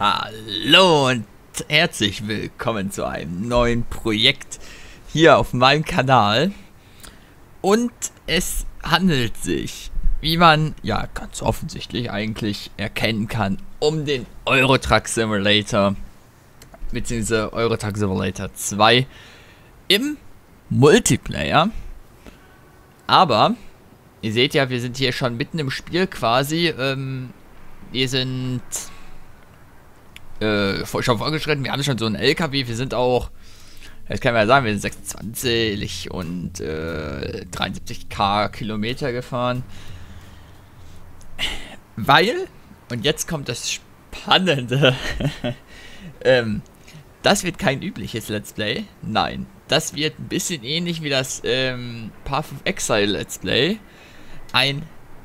Hallo und herzlich willkommen zu einem neuen Projekt hier auf meinem Kanal. Und es handelt sich, wie man ja ganz offensichtlich eigentlich erkennen kann, um den Eurotruck Simulator bzw. Eurotruck Simulator 2 im Multiplayer. Aber ihr seht ja, wir sind hier schon mitten im Spiel quasi. Ähm, wir sind äh, schon vorgeschritten. Wir haben schon so einen LKW. Wir sind auch, jetzt kann man ja sagen, wir sind 26 und äh, 73k Kilometer gefahren. Weil, und jetzt kommt das Spannende, ähm, das wird kein übliches Let's Play. Nein, das wird ein bisschen ähnlich wie das ähm, Path of Exile Let's Play. Ein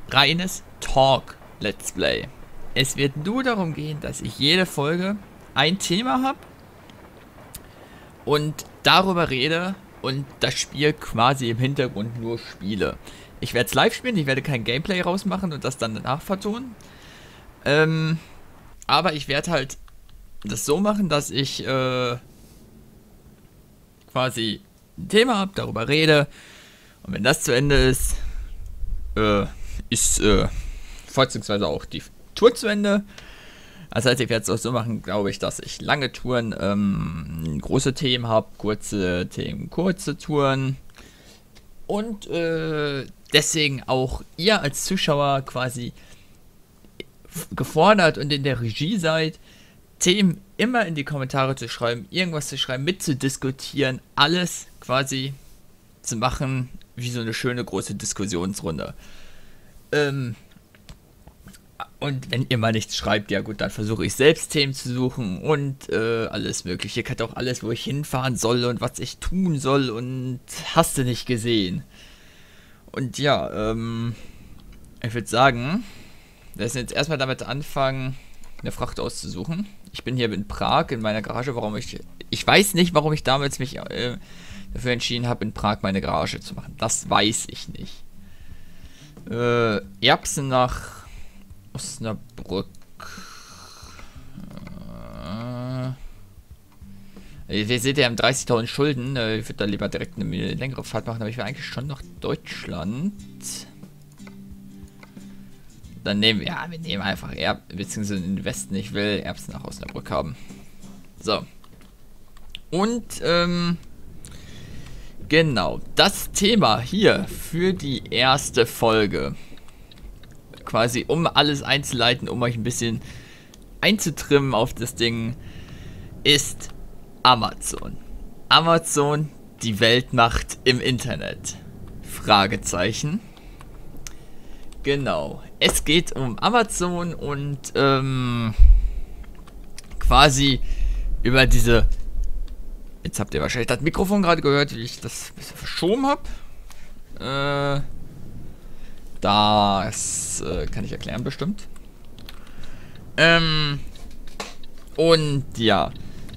reines Talk Let's Play. Es wird nur darum gehen, dass ich jede Folge ein Thema habe und darüber rede und das Spiel quasi im Hintergrund nur spiele. Ich werde es live spielen, ich werde kein Gameplay rausmachen und das dann danach vertonen. Ähm, aber ich werde halt das so machen, dass ich äh, quasi ein Thema habe, darüber rede. Und wenn das zu Ende ist, äh, ist äh, vorzugsweise auch die Tour zu Ende. Das heißt, ich werde es auch so machen, glaube ich, dass ich lange Touren, ähm, große Themen habe, kurze Themen, kurze Touren. Und äh, deswegen auch ihr als Zuschauer quasi gefordert und in der Regie seid, Themen immer in die Kommentare zu schreiben, irgendwas zu schreiben, mitzudiskutieren, alles quasi zu machen, wie so eine schöne große Diskussionsrunde. Ähm, und wenn ihr mal nichts schreibt, ja gut, dann versuche ich selbst Themen zu suchen und äh, alles mögliche. Ich hatte auch alles, wo ich hinfahren soll und was ich tun soll und hast du nicht gesehen. Und ja, ähm, ich würde sagen, wir müssen jetzt erstmal damit anfangen, eine Fracht auszusuchen. Ich bin hier in Prag in meiner Garage, warum ich, ich weiß nicht, warum ich damals mich äh, dafür entschieden habe, in Prag meine Garage zu machen. Das weiß ich nicht. Äh, Erbsen nach Osnabrück. Äh, wir seht ja, haben 30.000 Schulden. Äh, ich würde da lieber direkt eine längere Fahrt machen, aber ich will eigentlich schon noch Deutschland. Dann nehmen wir, ja, wir nehmen einfach Erb, beziehungsweise den Westen. Ich will Erbsen nach Osnabrück haben. So. Und, ähm, genau, das Thema hier für die erste Folge quasi, um alles einzuleiten, um euch ein bisschen einzutrimmen auf das Ding, ist Amazon. Amazon, die Weltmacht im Internet. Fragezeichen. Genau. Es geht um Amazon und ähm, quasi über diese. Jetzt habt ihr wahrscheinlich das Mikrofon gerade gehört, wie ich das ein bisschen verschoben habe. Äh, das äh, kann ich erklären bestimmt. Ähm, und ja,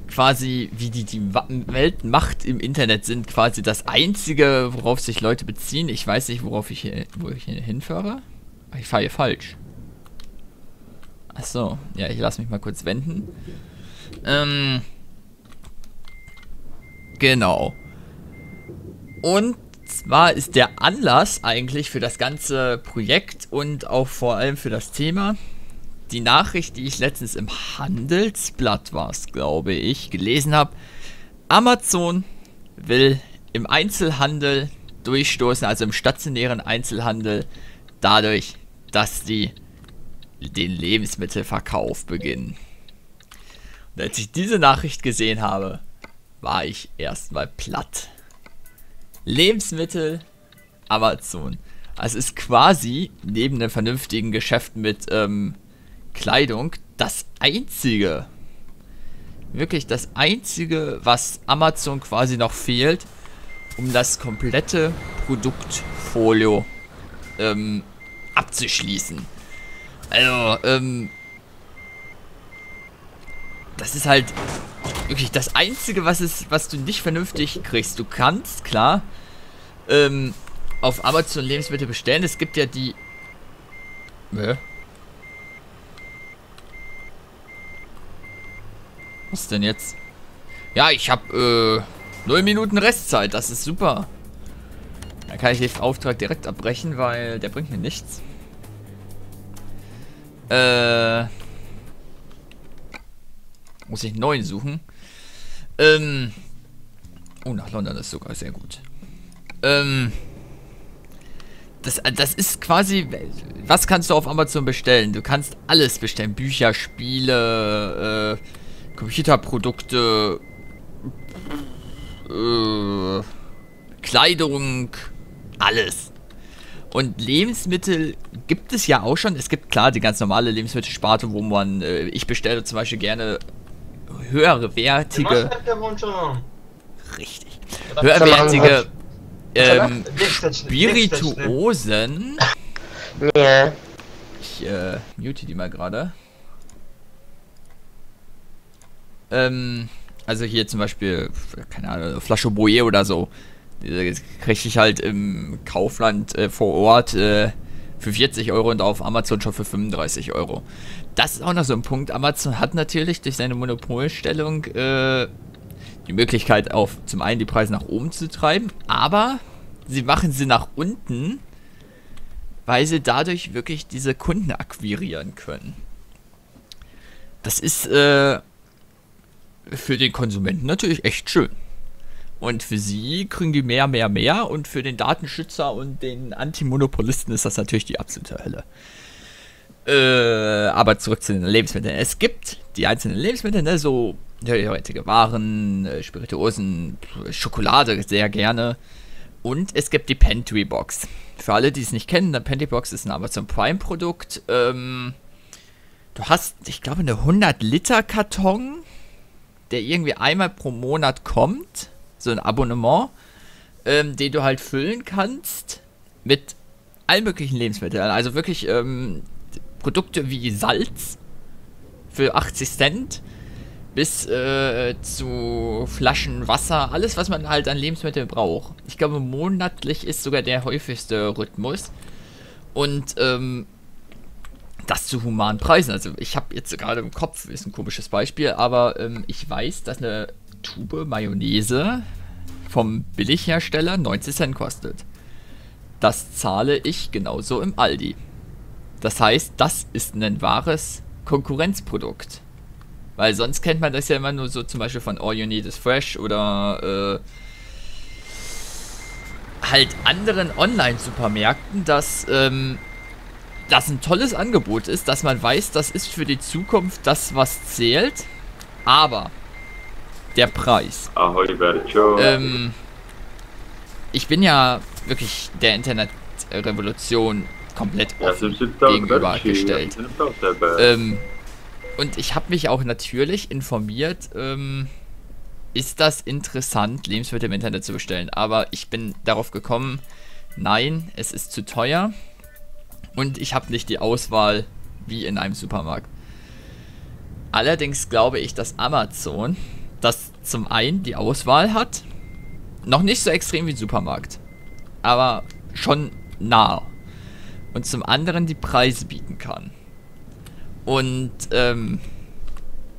quasi wie die, die Weltmacht im Internet sind quasi das einzige, worauf sich Leute beziehen. Ich weiß nicht, worauf ich hier, wo ich hier hinfahre. Ich fahre hier falsch. Achso, ja, ich lasse mich mal kurz wenden. Ähm, genau. Und zwar ist der Anlass eigentlich für das ganze Projekt und auch vor allem für das Thema die Nachricht, die ich letztens im Handelsblatt war glaube ich, gelesen habe. Amazon will im Einzelhandel durchstoßen, also im stationären Einzelhandel, dadurch, dass sie den Lebensmittelverkauf beginnen. Und als ich diese Nachricht gesehen habe, war ich erstmal platt. Lebensmittel, Amazon. Also es ist quasi neben einem vernünftigen Geschäft mit ähm, Kleidung das einzige, wirklich das einzige, was Amazon quasi noch fehlt, um das komplette Produktfolio ähm, abzuschließen. Also, ähm, das ist halt wirklich das Einzige, was, ist, was du nicht vernünftig kriegst. Du kannst, klar, ähm, auf Amazon Lebensmittel bestellen. Es gibt ja die... Hä? Was denn jetzt? Ja, ich habe äh, 0 Minuten Restzeit. Das ist super. Dann kann ich den Auftrag direkt abbrechen, weil der bringt mir nichts. Äh... Muss ich einen neuen suchen. Ähm... Oh, nach London ist sogar sehr gut. Ähm... Das, das ist quasi... Was kannst du auf Amazon bestellen? Du kannst alles bestellen. Bücher, Spiele, äh, Computerprodukte, äh, Kleidung, alles. Und Lebensmittel gibt es ja auch schon. Es gibt klar die ganz normale Lebensmittelsparte, wo man, äh, ich bestelle zum Beispiel gerne höhere wertige. Richtig. Höherwertige ähm, Spirituosen. Ja. Ich äh, mute die mal gerade. Ähm, also hier zum Beispiel, keine Ahnung, Flasche Boyer oder so. Die kriege ich halt im Kaufland äh, vor Ort äh, für 40 Euro und auf Amazon schon für 35 Euro. Das ist auch noch so ein Punkt. Amazon hat natürlich durch seine Monopolstellung äh, die Möglichkeit, auf zum einen die Preise nach oben zu treiben, aber sie machen sie nach unten, weil sie dadurch wirklich diese Kunden akquirieren können. Das ist äh, für den Konsumenten natürlich echt schön. Und für sie kriegen die mehr, mehr, mehr. Und für den Datenschützer und den Antimonopolisten ist das natürlich die absolute Hölle. Äh, aber zurück zu den Lebensmitteln. Es gibt die einzelnen Lebensmittel, ne, so heutige Waren, äh, Spirituosen, Schokolade sehr gerne. Und es gibt die Pantry Box. Für alle, die es nicht kennen, der Pantry Box ist ein Amazon Prime Produkt. Ähm, du hast, ich glaube, eine 100 Liter Karton, der irgendwie einmal pro Monat kommt so ein Abonnement, ähm, den du halt füllen kannst mit allen möglichen Lebensmitteln. Also wirklich ähm, Produkte wie Salz für 80 Cent bis äh, zu Flaschen Wasser, alles was man halt an Lebensmitteln braucht. Ich glaube monatlich ist sogar der häufigste Rhythmus. Und ähm, das zu humanen Preisen. Also ich habe jetzt gerade im Kopf, ist ein komisches Beispiel, aber ähm, ich weiß, dass eine Tube Mayonnaise vom Billighersteller 90 Cent kostet. Das zahle ich genauso im Aldi. Das heißt, das ist ein wahres Konkurrenzprodukt. Weil sonst kennt man das ja immer nur so zum Beispiel von All You Need is Fresh oder äh, halt anderen Online-Supermärkten, dass ähm, das ein tolles Angebot ist, dass man weiß, das ist für die Zukunft das, was zählt. Aber der Preis. Ahoi. Ähm, ich bin ja wirklich der Internetrevolution komplett offen gegenübergestellt. Ähm, und ich habe mich auch natürlich informiert, ähm, ist das interessant, Lebensmittel im Internet zu bestellen. Aber ich bin darauf gekommen, nein, es ist zu teuer. Und ich habe nicht die Auswahl wie in einem Supermarkt. Allerdings glaube ich, dass Amazon das zum einen die Auswahl hat, noch nicht so extrem wie ein Supermarkt, aber schon nah. Und zum anderen die Preise bieten kann. Und ähm,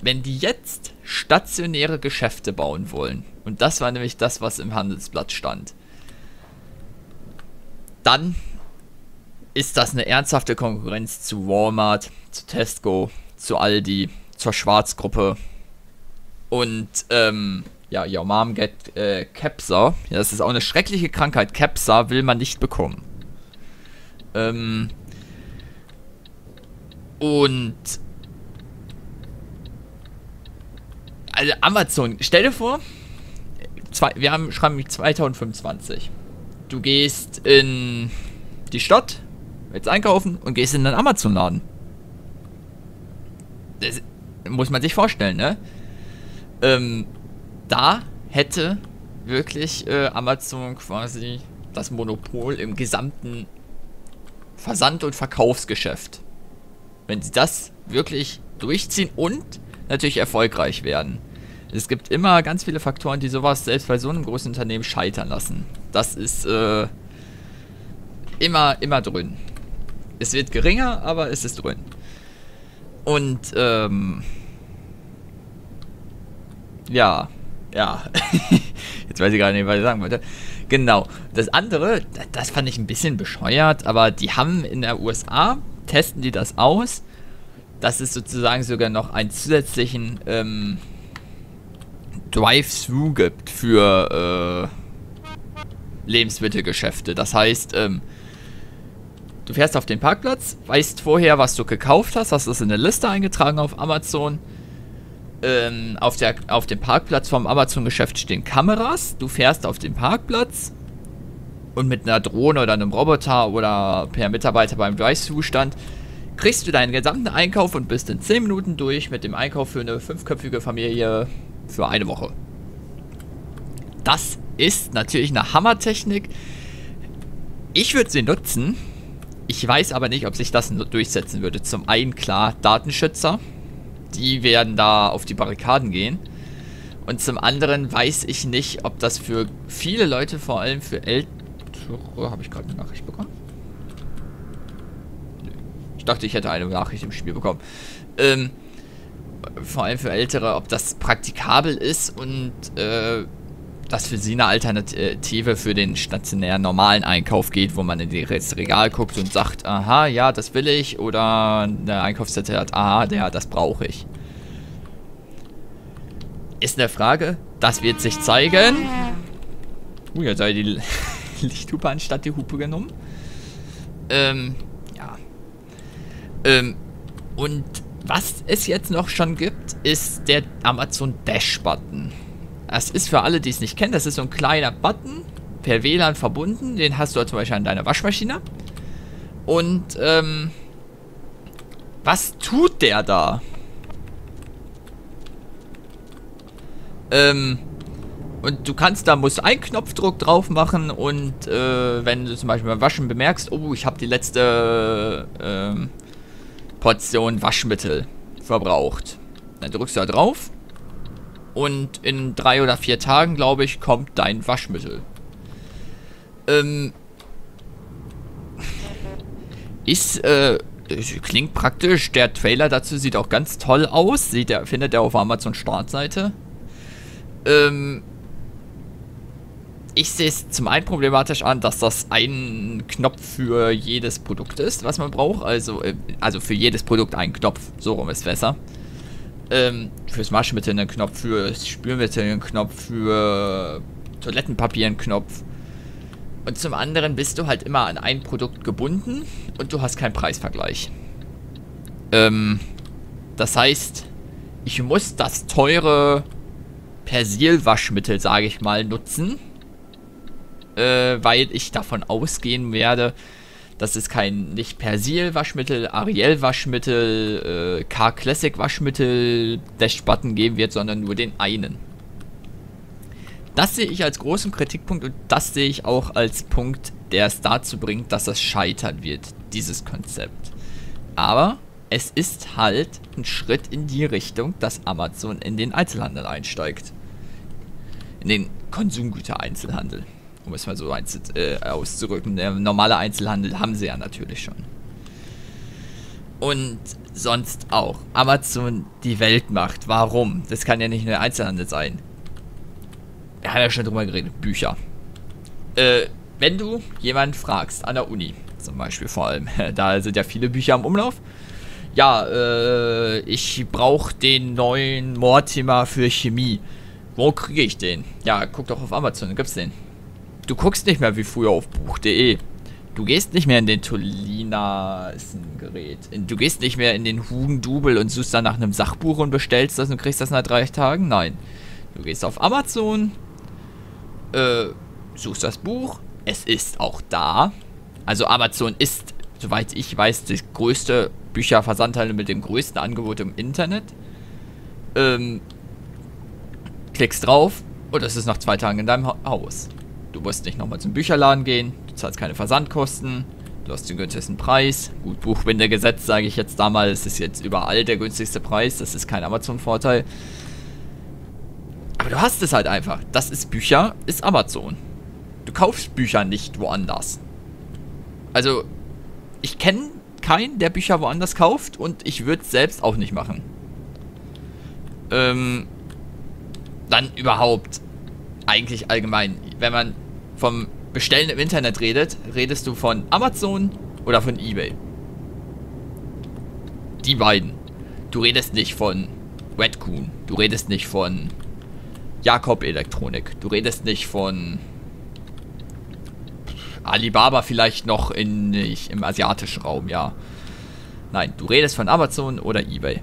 wenn die jetzt stationäre Geschäfte bauen wollen, und das war nämlich das, was im Handelsblatt stand, dann ist das eine ernsthafte Konkurrenz zu Walmart, zu Tesco, zu Aldi, zur Schwarzgruppe und, ähm, ja, Your Mom get äh, Capsa. Ja, das ist auch eine schreckliche Krankheit. Capsa will man nicht bekommen. Ähm, und also Amazon, stell dir vor, zwei, wir haben, schreiben 2025. Du gehst in die Stadt, willst einkaufen und gehst in einen Amazon-Laden. Das muss man sich vorstellen, ne? Ähm, da hätte wirklich äh, Amazon quasi das Monopol im gesamten Versand- und Verkaufsgeschäft. Wenn sie das wirklich durchziehen und natürlich erfolgreich werden. Es gibt immer ganz viele Faktoren, die sowas selbst bei so einem großen Unternehmen scheitern lassen. Das ist äh, immer, immer drin. Es wird geringer, aber es ist drin. Und ähm, ja, ja. Jetzt weiß ich gar nicht, was ich sagen wollte. Genau. Das andere, das fand ich ein bisschen bescheuert, aber die haben in der USA, testen die das aus, dass es sozusagen sogar noch einen zusätzlichen ähm, Drive-Thru gibt für äh, Lebensmittelgeschäfte. Das heißt, ähm, du fährst auf den Parkplatz, weißt vorher, was du gekauft hast, hast es in eine Liste eingetragen auf Amazon. Ähm, auf, der, auf dem Parkplatz vom Amazon-Geschäft stehen Kameras. Du fährst auf den Parkplatz und mit einer Drohne oder einem Roboter oder per Mitarbeiter beim Drive-Thru-Stand kriegst du deinen gesamten Einkauf und bist in 10 Minuten durch mit dem Einkauf für eine fünfköpfige Familie für eine Woche. Das ist natürlich eine Hammertechnik. Ich würde sie nutzen. Ich weiß aber nicht, ob sich das durchsetzen würde. Zum einen klar Datenschützer. Die werden da auf die Barrikaden gehen. Und zum anderen weiß ich nicht, ob das für viele Leute, vor allem für Ältere... Habe ich gerade eine Nachricht bekommen? dachte, ich hätte eine Nachricht im Spiel bekommen. Ähm, vor allem für Ältere, ob das praktikabel ist und äh, das für sie eine Alternative für den stationären normalen Einkauf geht, wo man in das Regal guckt und sagt, aha, ja, das will ich, oder eine Einkaufszettel hat, aha, ja, das brauche ich. Ist eine Frage, das wird sich zeigen. Uh, jetzt sei die Lichthupe anstatt die Hupe genommen. Ähm, ähm, und was es jetzt noch schon gibt, ist der Amazon Dash-Button. Das ist für alle, die es nicht kennen, das ist so ein kleiner Button, per WLAN verbunden. Den hast du zum Beispiel an deiner Waschmaschine. Und, ähm, was tut der da? Ähm, und du kannst da, musst einen Knopfdruck drauf machen und, äh, wenn du zum Beispiel beim Waschen bemerkst, oh, ich habe die letzte, ähm, Portion Waschmittel verbraucht. Dann drückst du da drauf und in drei oder vier Tagen, glaube ich, kommt dein Waschmittel. Ähm, ist, äh, klingt praktisch. Der Trailer dazu sieht auch ganz toll aus. Sieht er, findet er auf Amazon Startseite. Ähm, ich sehe es zum einen problematisch an, dass das ein Knopf für jedes Produkt ist, was man braucht. Also, äh, also für jedes Produkt ein Knopf. So rum ist besser. Ähm, fürs Waschmittel ein Knopf, fürs Spülmittel ein Knopf, für Toilettenpapier ein Knopf. Und zum anderen bist du halt immer an ein Produkt gebunden und du hast keinen Preisvergleich. Ähm, das heißt, ich muss das teure Persil-Waschmittel, sage ich mal, nutzen äh, weil ich davon ausgehen werde, dass es kein nicht Persil-Waschmittel, Ariel-Waschmittel, äh, K-Classic-Waschmittel Dash-Button geben wird, sondern nur den einen. Das sehe ich als großen Kritikpunkt und das sehe ich auch als Punkt, der es dazu bringt, dass es scheitern wird, dieses Konzept. Aber es ist halt ein Schritt in die Richtung, dass Amazon in den Einzelhandel einsteigt. In den Konsumgüter-Einzelhandel um es mal so äh, auszurücken. Der normale Einzelhandel haben sie ja natürlich schon. Und sonst auch. Amazon die Weltmacht. Warum? Das kann ja nicht nur Einzelhandel sein. Wir haben ja schon drüber geredet. Bücher. Äh, wenn du jemanden fragst, an der Uni zum Beispiel vor allem, da sind ja viele Bücher im Umlauf. Ja, äh, ich brauche den neuen Mortimer für Chemie. Wo kriege ich den? Ja, guck doch auf Amazon, gibt's den. Du guckst nicht mehr wie früher auf Buch.de. Du gehst nicht mehr in den Tolina, ist ein Gerät. Du gehst nicht mehr in den Hugendubel und suchst dann nach einem Sachbuch und bestellst das und kriegst das nach drei Tagen. Nein. Du gehst auf Amazon, äh, suchst das Buch. Es ist auch da. Also Amazon ist, soweit ich weiß, das größte Bücherversandhandel mit dem größten Angebot im Internet. Ähm, klickst drauf und es ist nach zwei Tagen in deinem Haus. Du musst nicht nochmal zum Bücherladen gehen, du zahlst keine Versandkosten, du hast den günstigsten Preis. Gut, Buchbindegesetz sage ich jetzt da mal, es ist jetzt überall der günstigste Preis, das ist kein Amazon-Vorteil. Aber du hast es halt einfach. Das ist Bücher, ist Amazon. Du kaufst Bücher nicht woanders. Also, ich kenne keinen, der Bücher woanders kauft und ich würde es selbst auch nicht machen. Ähm, dann überhaupt eigentlich allgemein, wenn man vom Bestellen im Internet redet, redest du von Amazon oder von eBay. Die beiden. Du redest nicht von Redcoon. Du redest nicht von Jakob Elektronik. Du redest nicht von Alibaba vielleicht noch in, nicht, im asiatischen Raum, ja. Nein, du redest von Amazon oder eBay.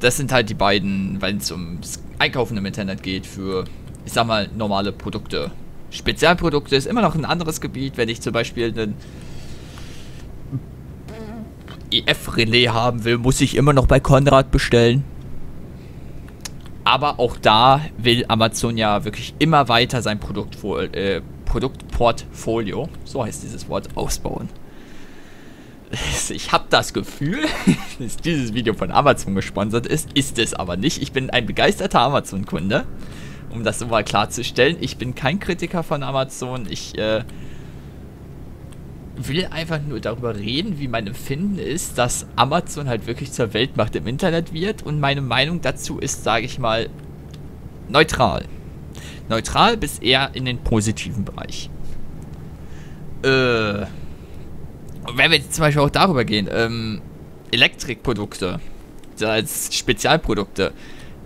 Das sind halt die beiden, wenn es ums Einkaufen im Internet geht, für, ich sag mal, normale Produkte. Spezialprodukte ist immer noch ein anderes Gebiet, wenn ich zum Beispiel einen EF-Relais haben will, muss ich immer noch bei Konrad bestellen. Aber auch da will Amazon ja wirklich immer weiter sein Produkt, äh, Produktportfolio, so heißt dieses Wort, ausbauen. Ich habe das Gefühl, dass dieses Video von Amazon gesponsert ist, ist es aber nicht. Ich bin ein begeisterter Amazon-Kunde, um das mal klarzustellen. Ich bin kein Kritiker von Amazon. Ich äh, will einfach nur darüber reden, wie mein Empfinden ist, dass Amazon halt wirklich zur Weltmacht im Internet wird. Und meine Meinung dazu ist, sage ich mal, neutral. Neutral bis eher in den positiven Bereich. Äh wenn wir jetzt zum Beispiel auch darüber gehen, ähm, Elektrikprodukte als Spezialprodukte,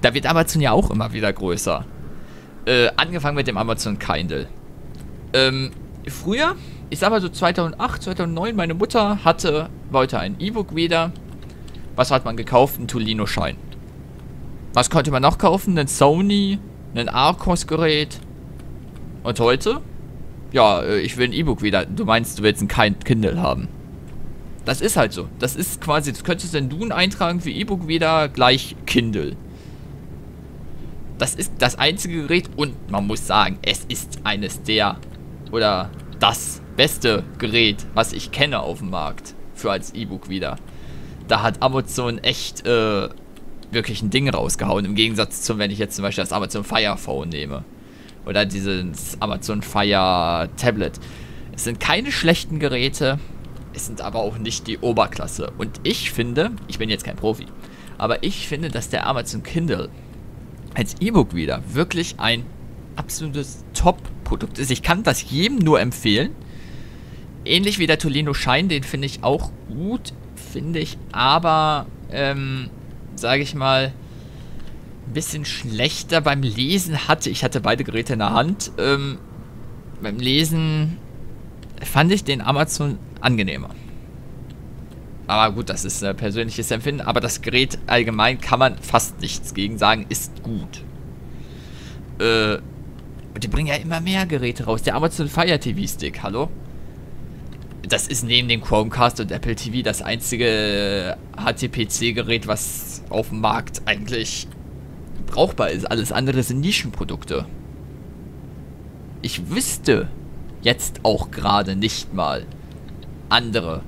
da wird Amazon ja auch immer wieder größer. Äh, angefangen mit dem Amazon Kindle. Ähm, früher, ich sag mal so 2008, 2009, meine Mutter hatte, wollte ein E-Book wieder. Was hat man gekauft? Ein Tolino Schein. Was konnte man noch kaufen? Ein Sony, ein Arcos-Gerät. Und heute? ja, äh, ich will ein E-Book wieder. Du meinst, du willst ein Kindle haben. Das ist halt so. Das ist quasi, das könntest du Dun eintragen für E-Book wieder gleich Kindle. Das ist das einzige Gerät und man muss sagen, es ist eines der oder das beste Gerät, was ich kenne auf dem Markt für als E-Book wieder. Da hat Amazon echt äh, wirklich ein Ding rausgehauen, im Gegensatz zu, wenn ich jetzt zum Beispiel das Amazon Fire Phone nehme. Oder dieses Amazon Fire Tablet. Es sind keine schlechten Geräte, es sind aber auch nicht die Oberklasse. Und ich finde, ich bin jetzt kein Profi, aber ich finde, dass der Amazon Kindle als E-Book wieder wirklich ein absolutes Top-Produkt ist. Ich kann das jedem nur empfehlen. Ähnlich wie der Tolino Shine, den finde ich auch gut, finde ich aber, ähm, sage ich mal, ein bisschen schlechter beim Lesen hatte. Ich hatte beide Geräte in der Hand. Ähm, beim Lesen fand ich den Amazon angenehmer. Aber gut, das ist ein persönliches Empfinden. Aber das Gerät allgemein kann man fast nichts gegen sagen, ist gut. Äh, die bringen ja immer mehr Geräte raus. Der Amazon Fire TV Stick, hallo? Das ist neben dem Chromecast und Apple TV das einzige HTPC-Gerät, was auf dem Markt eigentlich brauchbar ist. Alles andere sind Nischenprodukte. Ich wüsste jetzt auch gerade nicht mal andere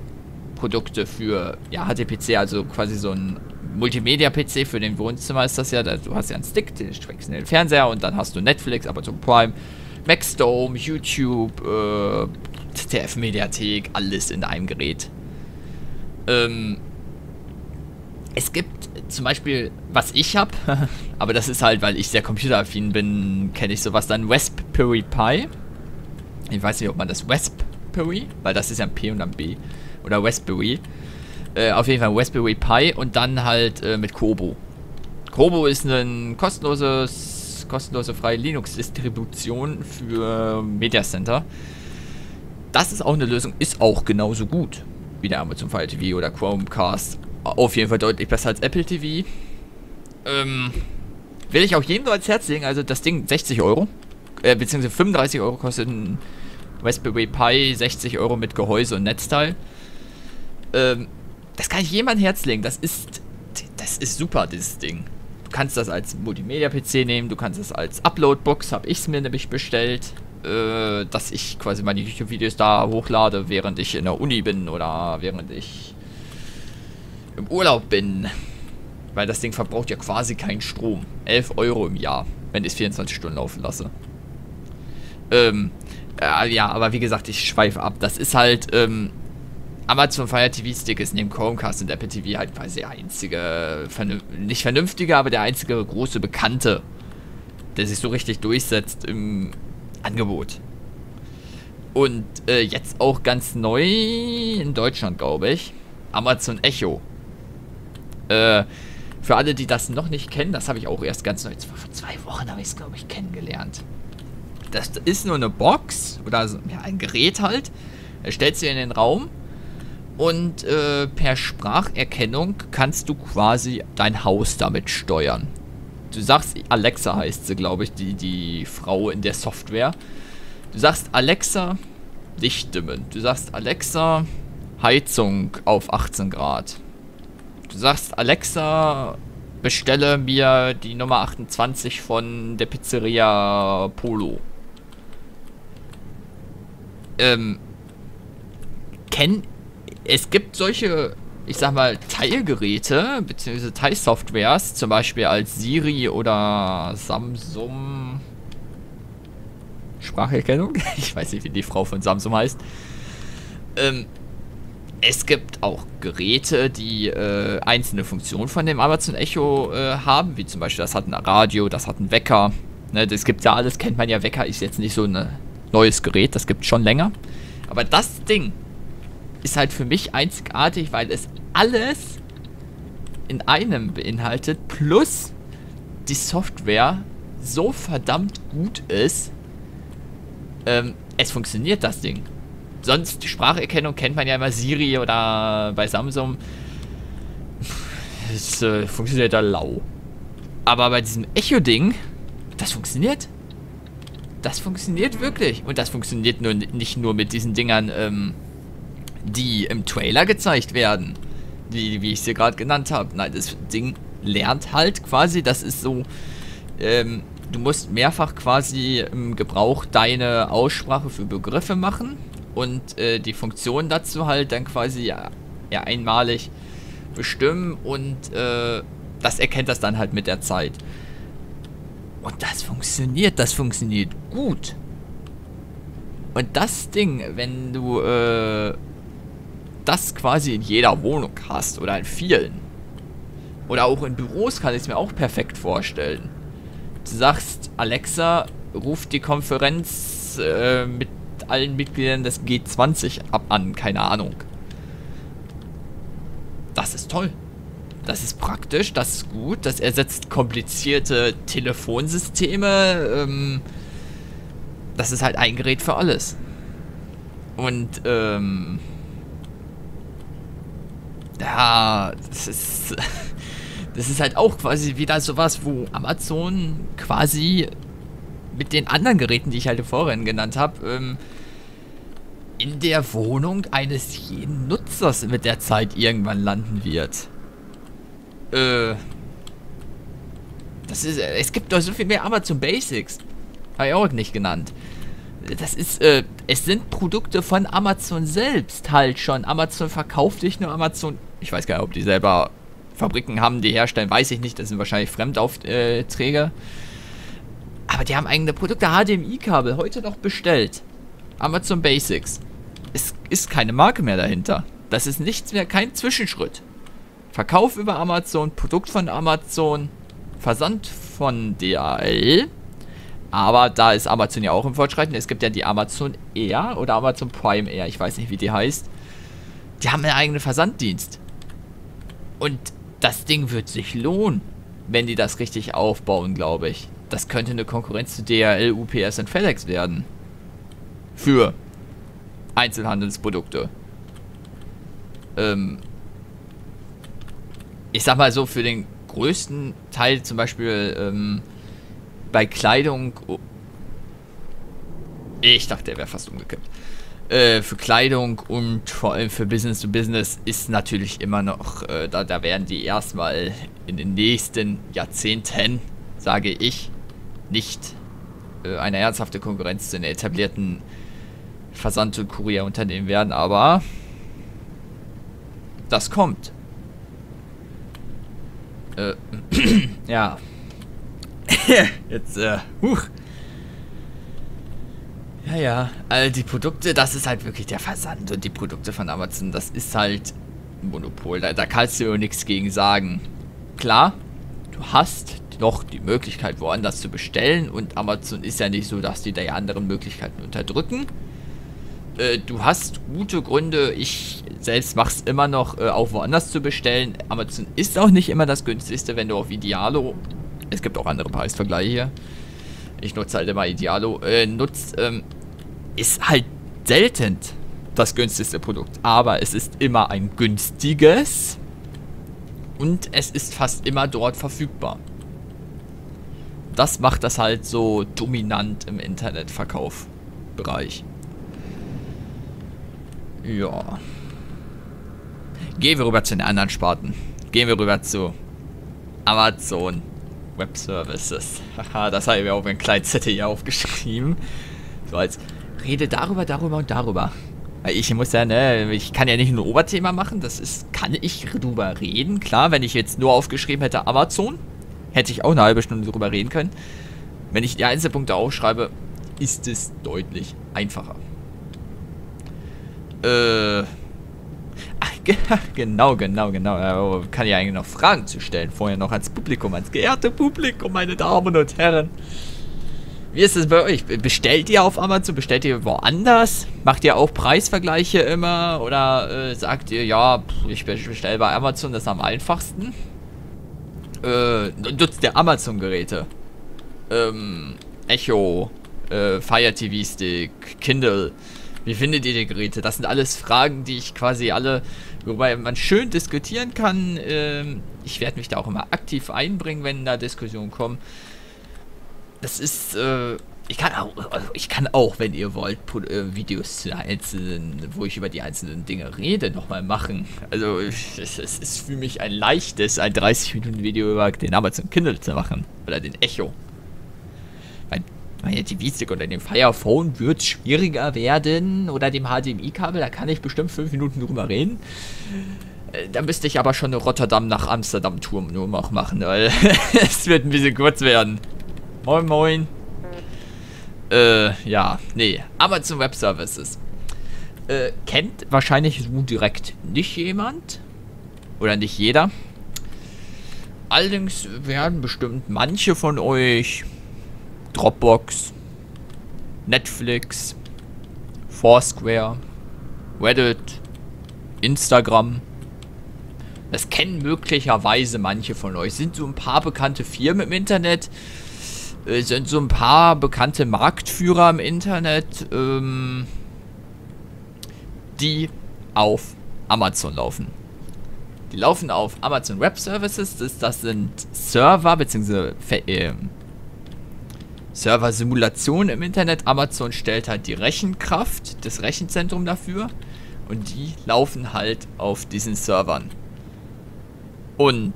Produkte für ja, HTPC, also quasi so ein Multimedia-PC für den Wohnzimmer ist das ja. Du hast ja einen Stick, den steckst in den Fernseher und dann hast du Netflix, Amazon Prime, Maxdome, YouTube, äh, TF-Mediathek, alles in einem Gerät. Ähm, es gibt zum Beispiel, was ich habe, aber das ist halt, weil ich sehr computeraffin bin, kenne ich sowas dann Raspberry Pi. Ich weiß nicht, ob man das Raspberry, weil das ist ja ein P und ein B. Oder Raspberry. Äh, auf jeden Fall Raspberry Pi und dann halt äh, mit Kobo. Kobo ist ein kostenloses, kostenlose freie Linux-Distribution für Media Center. Das ist auch eine Lösung, ist auch genauso gut wie der Amazon Fire TV oder Chromecast auf jeden Fall deutlich besser als Apple TV. Ähm, will ich auch jedem nur ans Herz legen. Also das Ding 60 Euro. Äh, beziehungsweise 35 Euro kostet ein Raspberry Pi, 60 Euro mit Gehäuse und Netzteil. Ähm, das kann ich jedem ans Herz legen. Das ist, das ist super, dieses Ding. Du kannst das als Multimedia-PC nehmen, du kannst es als Upload-Box, habe ich es mir nämlich bestellt, äh, dass ich quasi meine YouTube-Videos da hochlade, während ich in der Uni bin oder während ich im Urlaub bin. Weil das Ding verbraucht ja quasi keinen Strom. 11 Euro im Jahr, wenn ich es 24 Stunden laufen lasse. Ähm, äh, ja, aber wie gesagt, ich schweife ab. Das ist halt, ähm, Amazon Fire TV Stick ist neben Chromecast und Apple TV halt quasi der einzige, nicht vernünftige, aber der einzige große bekannte der sich so richtig durchsetzt im Angebot. Und äh, jetzt auch ganz neu in Deutschland, glaube ich. Amazon Echo. Äh, für alle, die das noch nicht kennen, das habe ich auch erst ganz neu. Vor zwei Wochen habe ich es, glaube ich, kennengelernt. Das ist nur eine Box oder so, ja, ein Gerät halt. Er stellt sie in den Raum und äh, per Spracherkennung kannst du quasi dein Haus damit steuern. Du sagst, Alexa heißt sie, glaube ich, die, die Frau in der Software. Du sagst Alexa, Lichtdimmen. Du sagst Alexa, Heizung auf 18 Grad. Du sagst Alexa, bestelle mir die Nummer 28 von der Pizzeria Polo. Ähm, kenn, es gibt solche, ich sag mal, Teilgeräte, beziehungsweise Teilsoftwares, zum Beispiel als Siri oder Samsung Spracherkennung. Ich weiß nicht, wie die Frau von Samsung heißt. Ähm, es gibt auch Geräte, die äh, einzelne Funktionen von dem Amazon Echo äh, haben, wie zum Beispiel das hat ein Radio, das hat einen Wecker. Ne, das gibt ja alles, kennt man ja. Wecker ist jetzt nicht so ein neues Gerät, das gibt schon länger. Aber das Ding ist halt für mich einzigartig, weil es alles in einem beinhaltet, plus die Software so verdammt gut ist, ähm, es funktioniert das Ding. Sonst, die Spracherkennung kennt man ja immer Siri oder bei Samsung. Es äh, funktioniert da lau. Aber bei diesem Echo-Ding, das funktioniert. Das funktioniert wirklich. Und das funktioniert nur nicht nur mit diesen Dingern, ähm, die im Trailer gezeigt werden. Wie, wie ich sie gerade genannt habe. Nein, das Ding lernt halt quasi. Das ist so, ähm, du musst mehrfach quasi im Gebrauch deine Aussprache für Begriffe machen und äh, die Funktion dazu halt dann quasi ja, ja einmalig bestimmen und äh, das erkennt das dann halt mit der Zeit. Und das funktioniert, das funktioniert gut. Und das Ding, wenn du äh, das quasi in jeder Wohnung hast oder in vielen oder auch in Büros kann ich es mir auch perfekt vorstellen Du sagst, Alexa, ruft die Konferenz äh, mit allen Mitgliedern des G20 ab an, keine Ahnung. Das ist toll. Das ist praktisch, das ist gut, das ersetzt komplizierte Telefonsysteme. Ähm, das ist halt ein Gerät für alles. Und, ähm, ja, das ist das ist halt auch quasi wieder sowas, wo Amazon quasi mit den anderen Geräten, die ich halt vorhin genannt habe, ähm, in der Wohnung eines jeden Nutzers mit der Zeit irgendwann landen wird. Äh. Das ist. Es gibt doch so viel mehr Amazon Basics. Habe ich auch nicht genannt. Das ist, äh, es sind Produkte von Amazon selbst halt schon. Amazon verkauft nicht nur Amazon. Ich weiß gar nicht, ob die selber Fabriken haben, die herstellen, weiß ich nicht. Das sind wahrscheinlich Fremdaufträge. Aber die haben eigene Produkte. HDMI-Kabel, heute noch bestellt. Amazon Basics. Es ist keine Marke mehr dahinter. Das ist nichts mehr, kein Zwischenschritt. Verkauf über Amazon, Produkt von Amazon, Versand von DHL. Aber da ist Amazon ja auch im Fortschreiten. Es gibt ja die Amazon Air oder Amazon Prime Air, ich weiß nicht, wie die heißt. Die haben einen eigenen Versanddienst. Und das Ding wird sich lohnen, wenn die das richtig aufbauen, glaube ich. Das könnte eine Konkurrenz zu DHL, UPS und FedEx werden. Für Einzelhandelsprodukte. Ähm ich sag mal so, für den größten Teil zum Beispiel ähm, bei Kleidung. Oh, ich dachte, der wäre fast umgekippt. Äh, für Kleidung und vor allem für Business to Business ist natürlich immer noch, äh, da, da werden die erstmal in den nächsten Jahrzehnten, sage ich, nicht äh, eine ernsthafte Konkurrenz zu den etablierten Versand- und Kurierunternehmen werden, aber das kommt. Äh, ja. Jetzt, äh, huch. Ja, ja. Also die Produkte, das ist halt wirklich der Versand und die Produkte von Amazon, das ist halt Monopol. Da, da kannst du ja nichts gegen sagen. Klar, du hast die noch die Möglichkeit, woanders zu bestellen. Und Amazon ist ja nicht so, dass die da ja anderen Möglichkeiten unterdrücken. Äh, du hast gute Gründe. Ich selbst mache es immer noch, äh, auch woanders zu bestellen. Amazon ist auch nicht immer das günstigste, wenn du auf Idealo. Es gibt auch andere Preisvergleiche hier. Ich nutze halt immer Idealo. Äh, nutzt, ähm, ist halt selten das günstigste Produkt. Aber es ist immer ein günstiges. Und es ist fast immer dort verfügbar. Das macht das halt so dominant im Internetverkaufbereich. Ja. Gehen wir rüber zu den anderen Sparten. Gehen wir rüber zu Amazon Web Services. Haha, das habe ich mir auf einen kleinen Zettel hier aufgeschrieben. So als rede darüber, darüber und darüber. Weil ich muss ja, ne, ich kann ja nicht nur ein Oberthema machen, das ist, kann ich drüber reden. Klar, wenn ich jetzt nur aufgeschrieben hätte Amazon, hätte ich auch eine halbe Stunde drüber reden können. Wenn ich die Einzelpunkte aufschreibe, ist es deutlich einfacher. Äh. Genau, genau, genau. Äh, kann ich eigentlich noch Fragen zu stellen. Vorher noch ans Publikum, ans geehrte Publikum, meine Damen und Herren. Wie ist es bei euch? Bestellt ihr auf Amazon? Bestellt ihr woanders? Macht ihr auch Preisvergleiche immer? Oder äh, sagt ihr, ja, ich bestelle bei Amazon, das ist am einfachsten? Äh, nutzt ihr Amazon-Geräte? Ähm, Echo, äh, Fire TV Stick, Kindle. Wie findet ihr die Geräte? Das sind alles Fragen, die ich quasi alle, wobei man schön diskutieren kann. Ähm, ich werde mich da auch immer aktiv einbringen, wenn da Diskussionen kommen. Das ist, äh, ich kann auch, also ich kann auch, wenn ihr wollt, äh, Videos zu einzelnen, wo ich über die einzelnen Dinge rede, nochmal machen. Also, es, ist für mich ein leichtes, ein 30-Minuten-Video über den Amazon Kindle zu machen. Oder den Echo. Mein TV-Stick oder dem Fire Phone wird schwieriger werden. Oder dem HDMI-Kabel, da kann ich bestimmt 5 Minuten drüber reden. Äh, da müsste ich aber schon eine Rotterdam nach Amsterdam-Tour nur noch machen, weil es wird ein bisschen kurz werden. Moin, moin. Äh, ja, nee. Amazon Web Services. Äh, kennt wahrscheinlich so direkt nicht jemand. Oder nicht jeder. Allerdings werden bestimmt manche von euch Dropbox, Netflix, Foursquare, Reddit, Instagram. Das kennen möglicherweise manche von euch. Sind so ein paar bekannte Firmen im Internet. Sind so ein paar bekannte Marktführer im Internet, ähm, die auf Amazon laufen. Die laufen auf Amazon Web Services. Das, das sind Server bzw. Äh, Server-Simulation im Internet. Amazon stellt halt die Rechenkraft, das Rechenzentrum dafür. Und die laufen halt auf diesen Servern. Und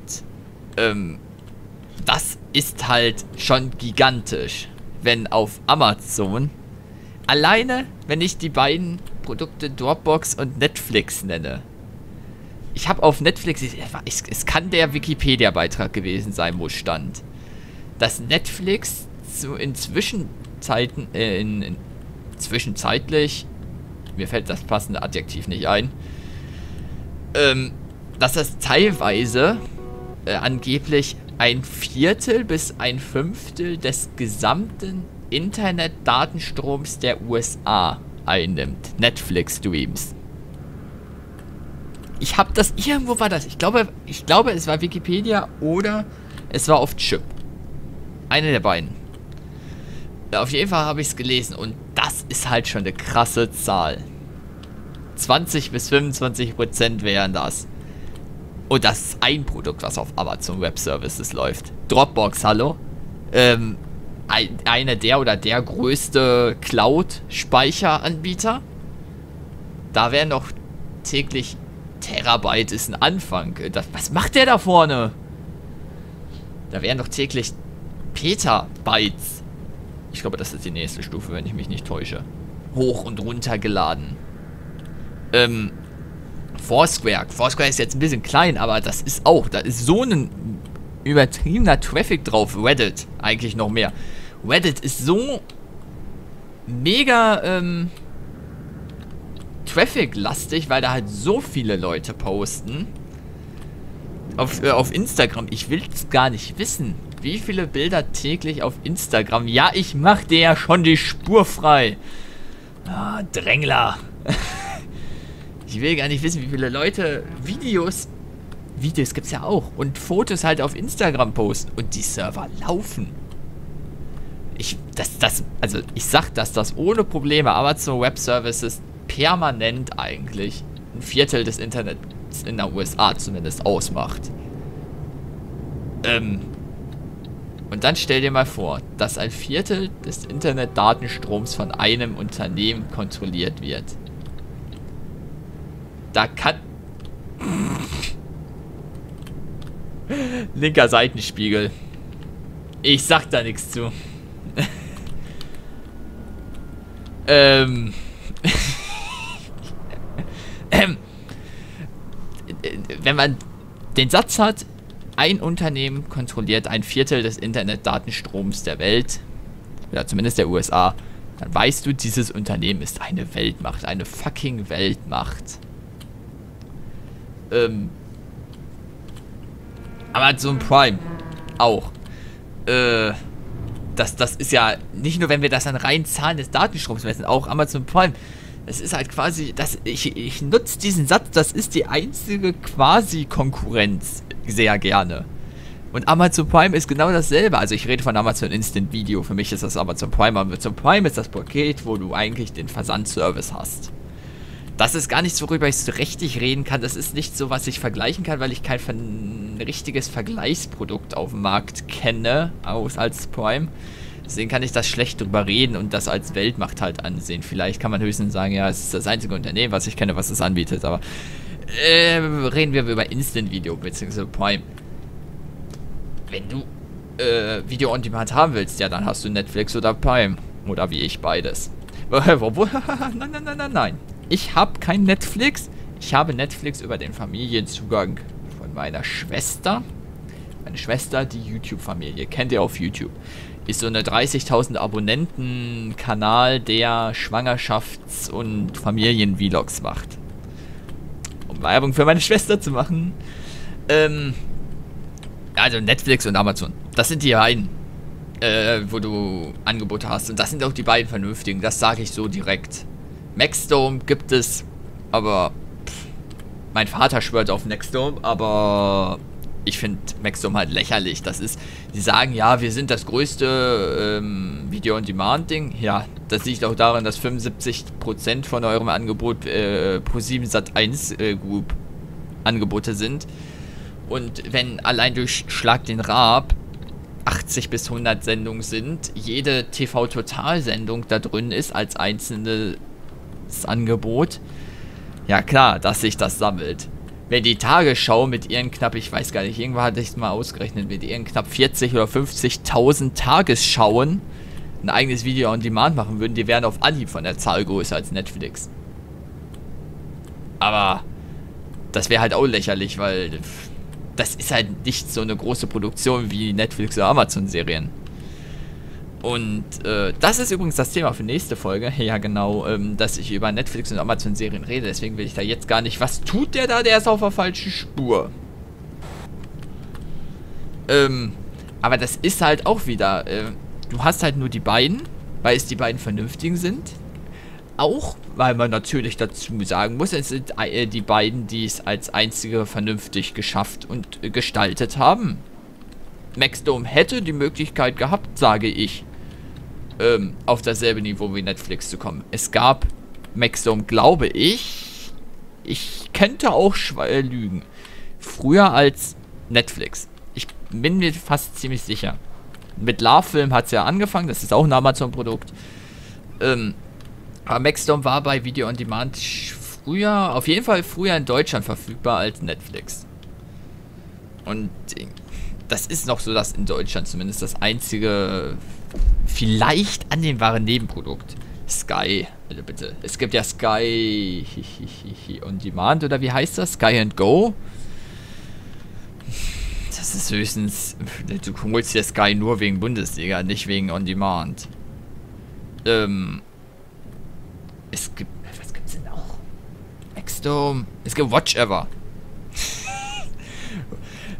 ähm, das ist halt schon gigantisch, wenn auf Amazon alleine, wenn ich die beiden Produkte Dropbox und Netflix nenne. Ich habe auf Netflix, es kann der Wikipedia-Beitrag gewesen sein, wo stand, dass Netflix so in Zwischenzeiten, äh, in, in zwischenzeitlich, mir fällt das passende Adjektiv nicht ein, ähm, dass das teilweise äh, angeblich ein Viertel bis ein Fünftel des gesamten Internetdatenstroms der USA einnimmt. Netflix-Streams. Ich habe das, irgendwo war das, ich glaube, ich glaube, es war Wikipedia oder es war auf Chip. Eine der beiden. Auf jeden Fall habe ich es gelesen und das ist halt schon eine krasse Zahl. 20 bis 25 Prozent wären das. Und das ist ein Produkt, was auf Amazon Web Services läuft. Dropbox, hallo? Ähm, ein, einer der oder der größte Cloud-Speicheranbieter. Da wären noch täglich Terabyte ist ein Anfang. Das, was macht der da vorne? Da wären doch täglich Petabytes. Ich glaube, das ist die nächste Stufe, wenn ich mich nicht täusche. Hoch und runter geladen. Ähm, Foursquare. Foursquare ist jetzt ein bisschen klein, aber das ist auch, da ist so ein übertriebener Traffic drauf. Reddit eigentlich noch mehr. Reddit ist so mega ähm, Traffic-lastig, weil da halt so viele Leute posten. Auf, äh, auf Instagram, ich will es gar nicht wissen, wie viele Bilder täglich auf Instagram? Ja, ich mach dir ja schon die Spur frei. Ah, Drängler. ich will gar nicht wissen, wie viele Leute Videos, Videos gibt's ja auch, und Fotos halt auf Instagram posten und die Server laufen. Ich, das, das, also ich sag, dass das ohne Probleme Amazon Web Services permanent eigentlich ein Viertel des Internets in der USA zumindest ausmacht. Ähm, und dann stell dir mal vor, dass ein Viertel des Internetdatenstroms von einem Unternehmen kontrolliert wird. Da kann... Linker Seitenspiegel. Ich sag da nichts zu. ähm... Wenn man den Satz hat, ein Unternehmen kontrolliert ein Viertel des Internetdatenstroms der Welt, oder zumindest der USA, dann weißt du, dieses Unternehmen ist eine Weltmacht, eine fucking Weltmacht. Ähm, Amazon Prime auch. Äh, das, das ist ja nicht nur, wenn wir das an reinen Zahlen des Datenstroms messen, auch Amazon Prime. Es ist halt quasi, das, ich, ich nutze diesen Satz, das ist die einzige quasi Konkurrenz sehr gerne. Und Amazon Prime ist genau dasselbe. Also ich rede von Amazon Instant Video. Für mich ist das Amazon Prime. Amazon Prime ist das Paket, wo du eigentlich den Versandservice hast. Das ist gar nichts, worüber ich so richtig reden kann. Das ist nicht so, was ich vergleichen kann, weil ich kein richtiges Vergleichsprodukt auf dem Markt kenne, aus als Prime. Deswegen kann ich das schlecht drüber reden und das als Weltmacht halt ansehen. Vielleicht kann man höchstens sagen, ja, es ist das einzige Unternehmen, was ich kenne, was es anbietet. Aber äh, reden wir über Instant Video bzw. Prime. Wenn du äh, Video on Demand haben willst, ja, dann hast du Netflix oder Prime. Oder wie ich beides. nein, nein, nein, nein, nein. Ich habe kein Netflix. Ich habe Netflix über den Familienzugang von meiner Schwester. Meine Schwester, die YouTube-Familie. Kennt ihr auf YouTube. Ist so eine 30.000 Abonnenten-Kanal, der Schwangerschafts- und Familien-Vlogs macht. Werbung für meine Schwester zu machen. Ähm, also Netflix und Amazon. Das sind die beiden, äh, wo du Angebote hast. Und das sind auch die beiden vernünftigen. Das sage ich so direkt. Maxdome gibt es, aber pff, mein Vater schwört auf Maxdome, aber ich finde Maxdome halt lächerlich. Das ist, sie sagen, ja, wir sind das größte ähm, Video-on-Demand-Ding. Ja, das liegt auch daran, dass 75% von eurem Angebot äh, Pro7 Sat1 äh, Group Angebote sind. Und wenn allein durch Schlag den Raab 80 bis 100 Sendungen sind, jede TV-Total-Sendung da drin ist als einzelnes Angebot, ja klar, dass sich das sammelt wenn die Tagesschau mit ihren knapp, ich weiß gar nicht, irgendwann hatte ich es mal ausgerechnet, mit ihren knapp 40 oder 50.000 Tagesschauen ein eigenes Video on Demand machen würden, die wären auf Anhieb von der Zahl größer als Netflix. Aber das wäre halt auch lächerlich, weil das ist halt nicht so eine große Produktion wie Netflix oder Amazon-Serien. Und äh, das ist übrigens das Thema für nächste Folge. Ja, genau, ähm, dass ich über Netflix und Amazon-Serien rede. Deswegen will ich da jetzt gar nicht. Was tut der da? Der ist auf der falschen Spur. Ähm, aber das ist halt auch wieder. Äh, du hast halt nur die beiden, weil es die beiden vernünftigen sind. Auch, weil man natürlich dazu sagen muss, es sind äh, die beiden, die es als einzige vernünftig geschafft und gestaltet haben. Maxdome hätte die Möglichkeit gehabt, sage ich ähm, auf dasselbe Niveau wie Netflix zu kommen. Es gab Maxdome, glaube ich, ich könnte auch äh, lügen, früher als Netflix. Ich bin mir fast ziemlich sicher. Mit Love-Film hat es ja angefangen, das ist auch ein Amazon-Produkt. Ähm, aber Maxdome war bei Video on Demand früher, auf jeden Fall früher in Deutschland verfügbar als Netflix. Und äh, das ist noch so, dass in Deutschland zumindest das einzige vielleicht annehmbare Nebenprodukt. Sky, also bitte. Es gibt ja Sky on Demand oder wie heißt das? Sky and Go. Das ist höchstens. Du holst dir Sky nur wegen Bundesliga, nicht wegen On Demand. Ähm. Es gibt. Was gibt's denn noch? Exdome. Es gibt Watch Ever.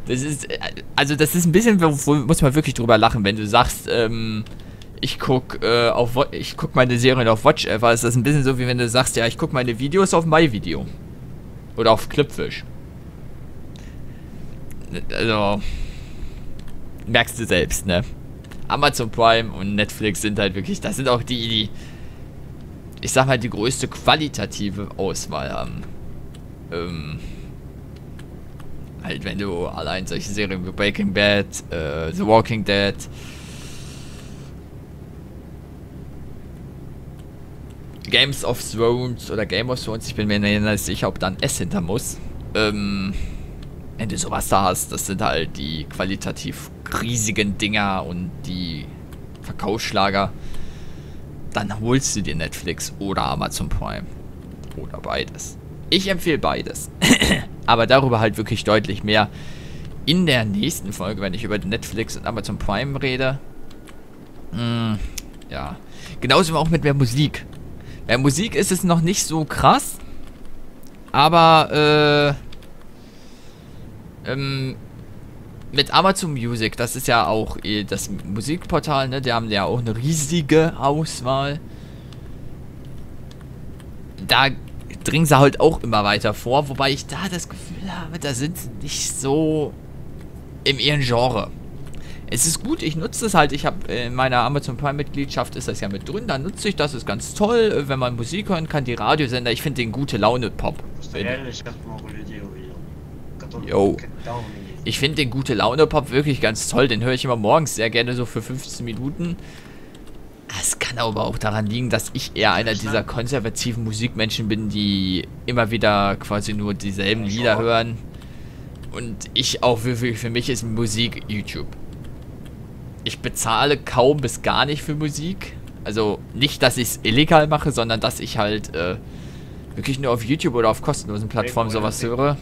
Das ist, äh, also das ist ein bisschen, wo, muss man wirklich drüber lachen, wenn du sagst, ähm, ich guck äh, auf, ich guck meine Serien auf Watch Ever, ist das ein bisschen so, wie wenn du sagst, ja, ich guck meine Videos auf MyVideo. Oder auf Clipfish. Also, merkst du selbst, ne? Amazon Prime und Netflix sind halt wirklich, das sind auch die, die, ich sag mal, die größte qualitative Auswahl haben. Ähm, halt, wenn du allein solche Serien wie Breaking Bad, äh, The Walking Dead, Games of Thrones oder Game of Thrones, ich bin mir nicht sicher, ob da ein S hinter muss. Ähm, wenn du sowas da hast, das sind halt die qualitativ riesigen Dinger und die Verkaufsschlager. Dann holst du dir Netflix oder Amazon Prime. Oder beides. Ich empfehle beides. Aber darüber halt wirklich deutlich mehr in der nächsten Folge, wenn ich über Netflix und Amazon Prime rede. Hm, ja. Genauso auch mit mehr Musik. Bei Musik ist es noch nicht so krass. Aber, äh, ähm, mit Amazon Music, das ist ja auch eh das Musikportal, ne? Die haben ja auch eine riesige Auswahl. Da dringen sie halt auch immer weiter vor, wobei ich da das Gefühl habe, da sind sie nicht so in ihrem Genre. Es ist gut, ich nutze es halt. Ich habe in meiner Amazon Prime-Mitgliedschaft ist das ja mit drin. Da nutze ich das, ist ganz toll, wenn man Musik hören kann. Die Radiosender, ich finde den gute Laune Pop. Yo. Ich finde den gute Laune Pop wirklich ganz toll. Den höre ich immer morgens sehr gerne so für 15 Minuten. Es kann aber auch daran liegen, dass ich eher einer dieser konservativen Musikmenschen bin, die immer wieder quasi nur dieselben Lieder hören. Und ich auch wirklich, für mich ist Musik YouTube. Ich bezahle kaum bis gar nicht für Musik. Also nicht, dass ich es illegal mache, sondern dass ich halt äh, wirklich nur auf YouTube oder auf kostenlosen Plattformen sowas höre.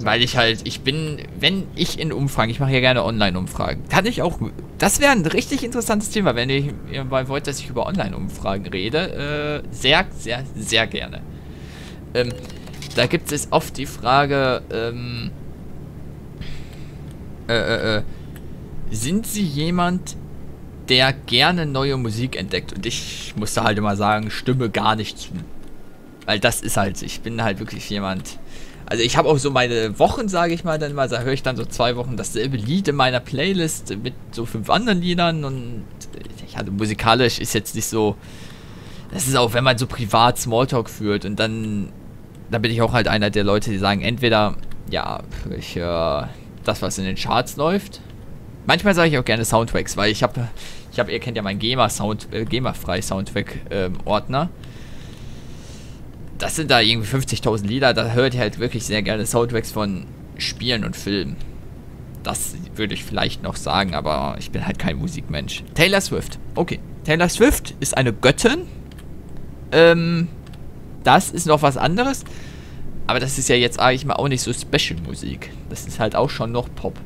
Weil ich halt, ich bin, wenn ich in Umfragen, ich mache ja gerne Online-Umfragen, kann ich auch, das wäre ein richtig interessantes Thema, wenn ihr mal wollt, dass ich über Online-Umfragen rede, äh, sehr, sehr, sehr gerne. Ähm, da gibt es oft die Frage, ähm, äh, äh, äh, sind Sie jemand, der gerne neue Musik entdeckt? Und ich musste halt immer sagen, stimme gar nicht zu. Weil das ist halt, ich bin halt wirklich jemand, also ich habe auch so meine Wochen, sage ich mal, dann mal, da höre ich dann so zwei Wochen dasselbe Lied in meiner Playlist mit so fünf anderen Liedern und ich hatte musikalisch ist jetzt nicht so. Das ist auch, wenn man so privat Smalltalk führt und dann, da bin ich auch halt einer der Leute, die sagen, entweder, ja, ich höre das, was in den Charts läuft. Manchmal sage ich auch gerne Soundtracks, weil ich habe, ich habe, ihr kennt ja meinen GEMA Sound, äh, GEMA frei Soundtrack ähm, das sind da irgendwie 50.000 Lieder, da hört ihr halt wirklich sehr gerne Soundtracks von Spielen und Filmen. Das würde ich vielleicht noch sagen, aber ich bin halt kein Musikmensch. Taylor Swift. Okay. Taylor Swift ist eine Göttin. Ähm, das ist noch was anderes. Aber das ist ja jetzt eigentlich mal auch nicht so Special-Musik. Das ist halt auch schon noch Pop.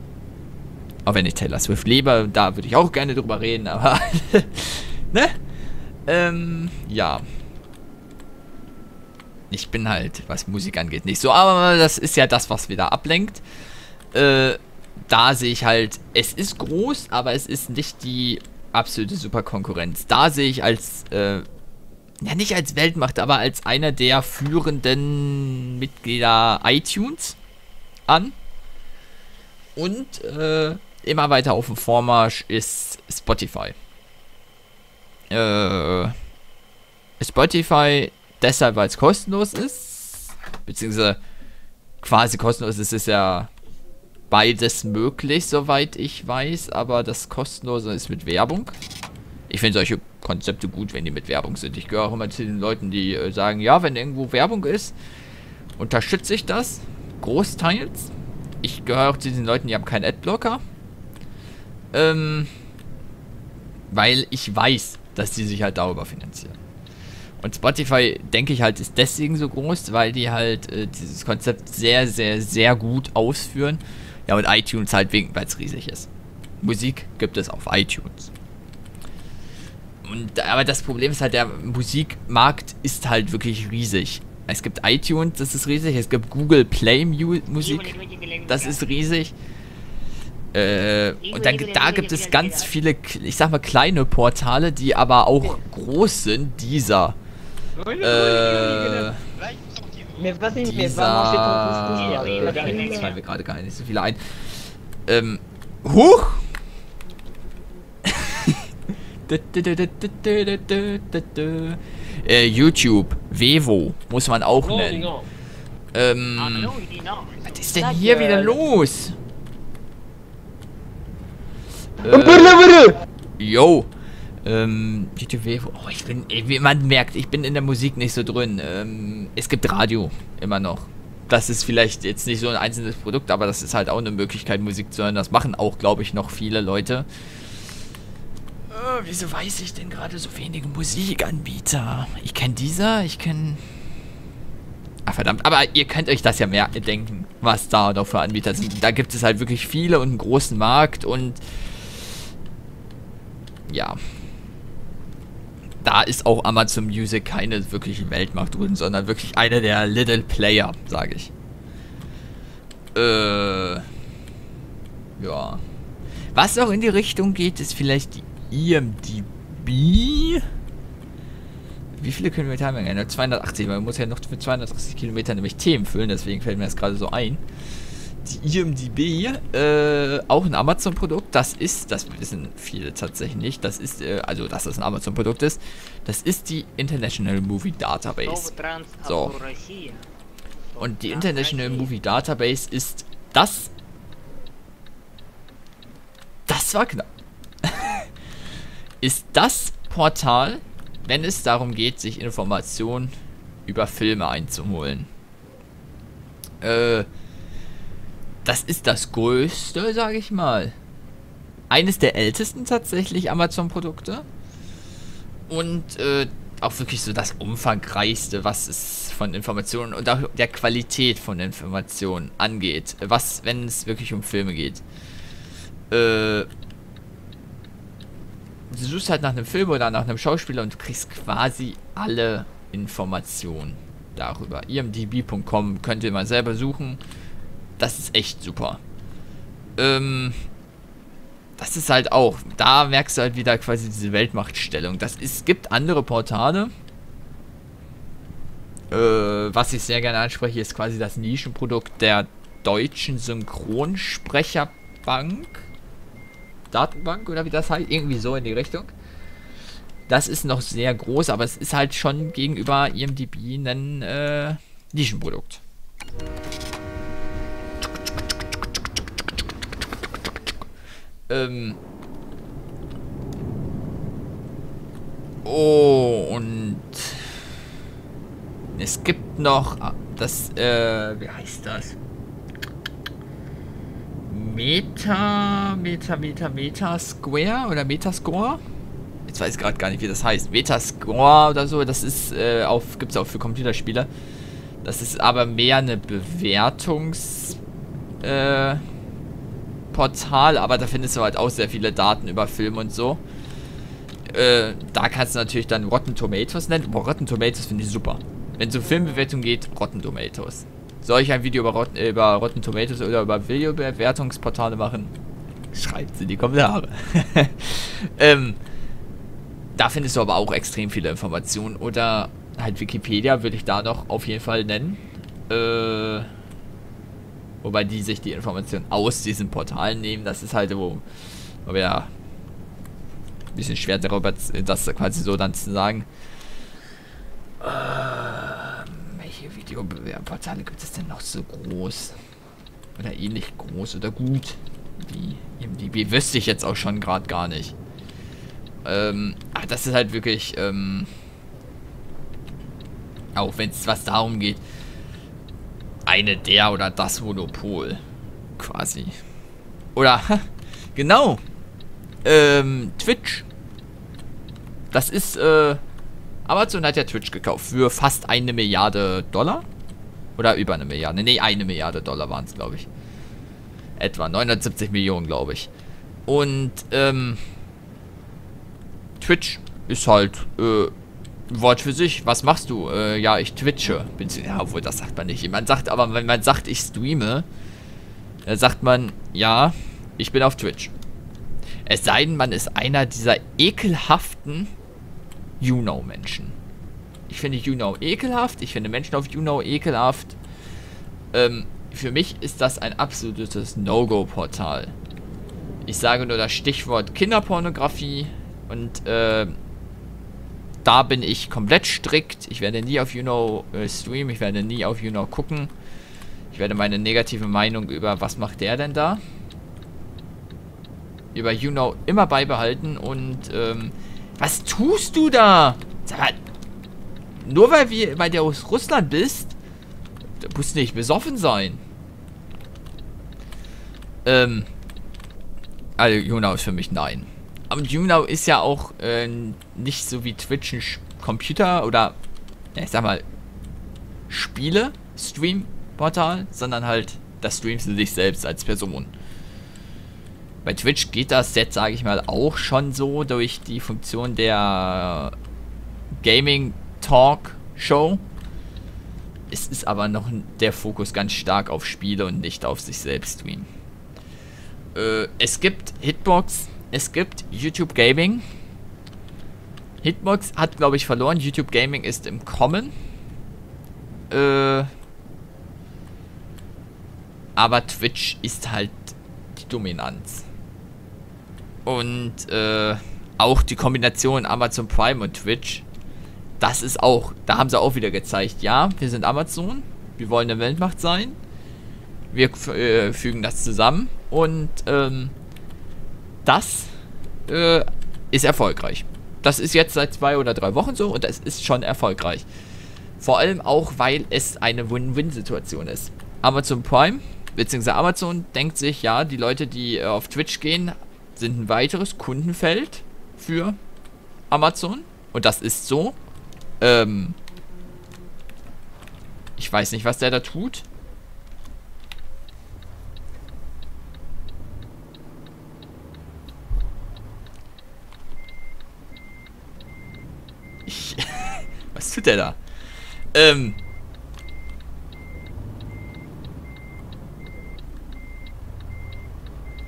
Auch wenn ich Taylor Swift lebe, da würde ich auch gerne drüber reden, aber. ne? Ähm, ja ich bin halt, was Musik angeht, nicht so. Aber das ist ja das, was wieder ablenkt. Äh, da sehe ich halt, es ist groß, aber es ist nicht die absolute Superkonkurrenz. Da sehe ich als, äh, ja nicht als Weltmacht, aber als einer der führenden Mitglieder iTunes an. Und äh, immer weiter auf dem Vormarsch ist Spotify. Äh, Spotify deshalb, weil es kostenlos ist. Beziehungsweise quasi kostenlos ist, ist ja beides möglich, soweit ich weiß. Aber das Kostenlose ist mit Werbung. Ich finde solche Konzepte gut, wenn die mit Werbung sind. Ich gehöre auch immer zu den Leuten, die äh, sagen, ja, wenn irgendwo Werbung ist, unterstütze ich das. Großteils. Ich gehöre auch zu den Leuten, die haben keinen Adblocker. Ähm, weil ich weiß, dass die sich halt darüber finanzieren. Und Spotify, denke ich halt, ist deswegen so groß, weil die halt äh, dieses Konzept sehr, sehr, sehr gut ausführen. Ja, und iTunes halt wegen, weil es riesig ist. Musik gibt es auf iTunes. Und, aber das Problem ist halt, der Musikmarkt ist halt wirklich riesig. Es gibt iTunes, das ist riesig. Es gibt Google Play Mu Musik, das ist riesig. Äh, und dann da gibt es ganz viele, ich sag mal, kleine Portale, die aber auch groß sind. Dieser. Äh, Mais vas-y, mais va manger ton couscous, jetzt fallen mir gerade gar nicht so viele ein. Ähm, huch! äh, YouTube, Vevo, muss man auch nennen. Ähm, was ist denn hier wieder los? Äh, yo. Ähm, Vevo. Oh, ich bin, wie man merkt, ich bin in der Musik nicht so drin. Ähm, es gibt Radio, immer noch. Das ist vielleicht jetzt nicht so ein einzelnes Produkt, aber das ist halt auch eine Möglichkeit, Musik zu hören. Das machen auch, glaube ich, noch viele Leute. Äh, wieso weiß ich denn gerade so wenige Musikanbieter? Ich kenne dieser, ich kenne... Ah, verdammt, aber ihr könnt euch das ja mehr denken, was da noch für Anbieter sind. Da gibt es halt wirklich viele und einen großen Markt und... Ja. Da ist auch Amazon Music keine wirkliche Weltmacht drin, sondern wirklich einer der Little Player, sage ich. Äh... Ja. Was auch in die Richtung geht, ist vielleicht die IMDb. Wie viele Kilometer haben wir? Ja, nur 280, weil man muss ja noch für 280 Kilometer nämlich Themen füllen, deswegen fällt mir das gerade so ein. Die IMDb, äh, auch ein Amazon-Produkt, das ist, das wissen viele tatsächlich nicht, das ist, äh, also dass das ein Amazon-Produkt ist, das ist die International Movie Database. So. Und die International Movie Database ist das. Das war knapp. ist das Portal, wenn es darum geht, sich Informationen über Filme einzuholen. Äh, das ist das größte, sage ich mal. Eines der ältesten tatsächlich Amazon-Produkte. Und äh, auch wirklich so das umfangreichste, was es von Informationen und auch der Qualität von Informationen angeht. Was, wenn es wirklich um Filme geht. Äh, du suchst halt nach einem Film oder nach einem Schauspieler und du kriegst quasi alle Informationen darüber. imdb.com könnt ihr mal selber suchen. Das ist echt super. Ähm, das ist halt auch, da merkst du halt wieder quasi diese Weltmachtstellung. Das ist, gibt andere Portale. Äh, was ich sehr gerne anspreche, ist quasi das Nischenprodukt der deutschen Synchronsprecherbank. Datenbank oder wie das heißt, irgendwie so in die Richtung. Das ist noch sehr groß, aber es ist halt schon gegenüber IMDb ein äh, Nischenprodukt. Ähm. Oh, und es gibt noch das, äh, wie heißt das? Meta, Meta, Meta, Meta Square oder Metascore? Jetzt weiß ich gerade gar nicht, wie das heißt. Metascore oder so, das ist äh, auf, gibt's auch für Computerspiele. Das ist aber mehr eine Bewertungs, äh, Portal, aber da findest du halt auch sehr viele Daten über Filme und so. Äh, da kannst du natürlich dann Rotten Tomatoes nennen. Boah, Rotten Tomatoes finde ich super. Wenn es um Filmbewertung geht, Rotten Tomatoes. Soll ich ein Video über Rotten, äh, über Rotten Tomatoes oder über Videobewertungsportale machen? Schreibt in die Kommentare. ähm, da findest du aber auch extrem viele Informationen. Oder halt Wikipedia würde ich da noch auf jeden Fall nennen. Äh, wobei die sich die Informationen aus diesen Portalen nehmen. Das ist halt wo, wir ja ein bisschen schwer darüber, das quasi so dann zu sagen. Ähm, welche Videoportale gibt es denn noch so groß? Oder ähnlich groß oder gut wie IMDb? Wüsste ich jetzt auch schon gerade gar nicht. Ähm, ach, das ist halt wirklich, ähm, auch wenn es was darum geht, eine der oder das Monopol. Quasi. Oder, genau. Ähm, Twitch. Das ist, äh, Amazon hat ja Twitch gekauft für fast eine Milliarde Dollar. Oder über eine Milliarde. Nee, eine Milliarde Dollar waren es, glaube ich. Etwa 970 Millionen, glaube ich. Und, ähm, Twitch ist halt, äh, Wort für sich. Was machst du? Äh, ja, ich twitche. Ja, obwohl, das sagt man nicht. Man sagt aber, wenn man sagt, ich streame, dann sagt man, ja, ich bin auf Twitch. Es sei denn, man ist einer dieser ekelhaften You-Know-Menschen. Ich finde You-Know ekelhaft. Ich finde Menschen auf You-Know ekelhaft. Ähm, für mich ist das ein absolutes No-Go-Portal. Ich sage nur das Stichwort Kinderpornografie und äh, da bin ich komplett strikt. Ich werde nie auf YouKnow äh, streamen, ich werde nie auf YouKnow gucken. Ich werde meine negative Meinung über was macht der denn da über YouKnow immer beibehalten und ähm, was tust du da? Sag mal, nur weil, wir, weil du aus Russland bist, da musst du nicht besoffen sein. Ähm, also YouNow ist für mich nein. Und YouNow ist ja auch äh, nicht so wie Twitch ein Computer oder, ja, ich sag mal, Spiele, Stream-Portal, sondern halt, das streamst du dich selbst als Person. Bei Twitch geht das jetzt, sage ich mal, auch schon so durch die Funktion der Gaming Talk Show. Es ist aber noch der Fokus ganz stark auf Spiele und nicht auf sich selbst streamen. Äh, es gibt Hitbox, es gibt YouTube Gaming. Hitbox hat, glaube ich, verloren. YouTube Gaming ist im Kommen. Äh, aber Twitch ist halt die Dominanz. Und äh, auch die Kombination Amazon Prime und Twitch, das ist auch, da haben sie auch wieder gezeigt, ja, wir sind Amazon, wir wollen eine Weltmacht sein, wir äh, fügen das zusammen und ähm, das äh, ist erfolgreich. Das ist jetzt seit zwei oder drei Wochen so und das ist schon erfolgreich. Vor allem auch, weil es eine Win-Win-Situation ist. Amazon Prime, beziehungsweise Amazon denkt sich, ja, die Leute, die äh, auf Twitch gehen, sind ein weiteres Kundenfeld für Amazon. Und das ist so. Ähm, ich weiß nicht, was der da tut. Ich was tut der da? Ähm,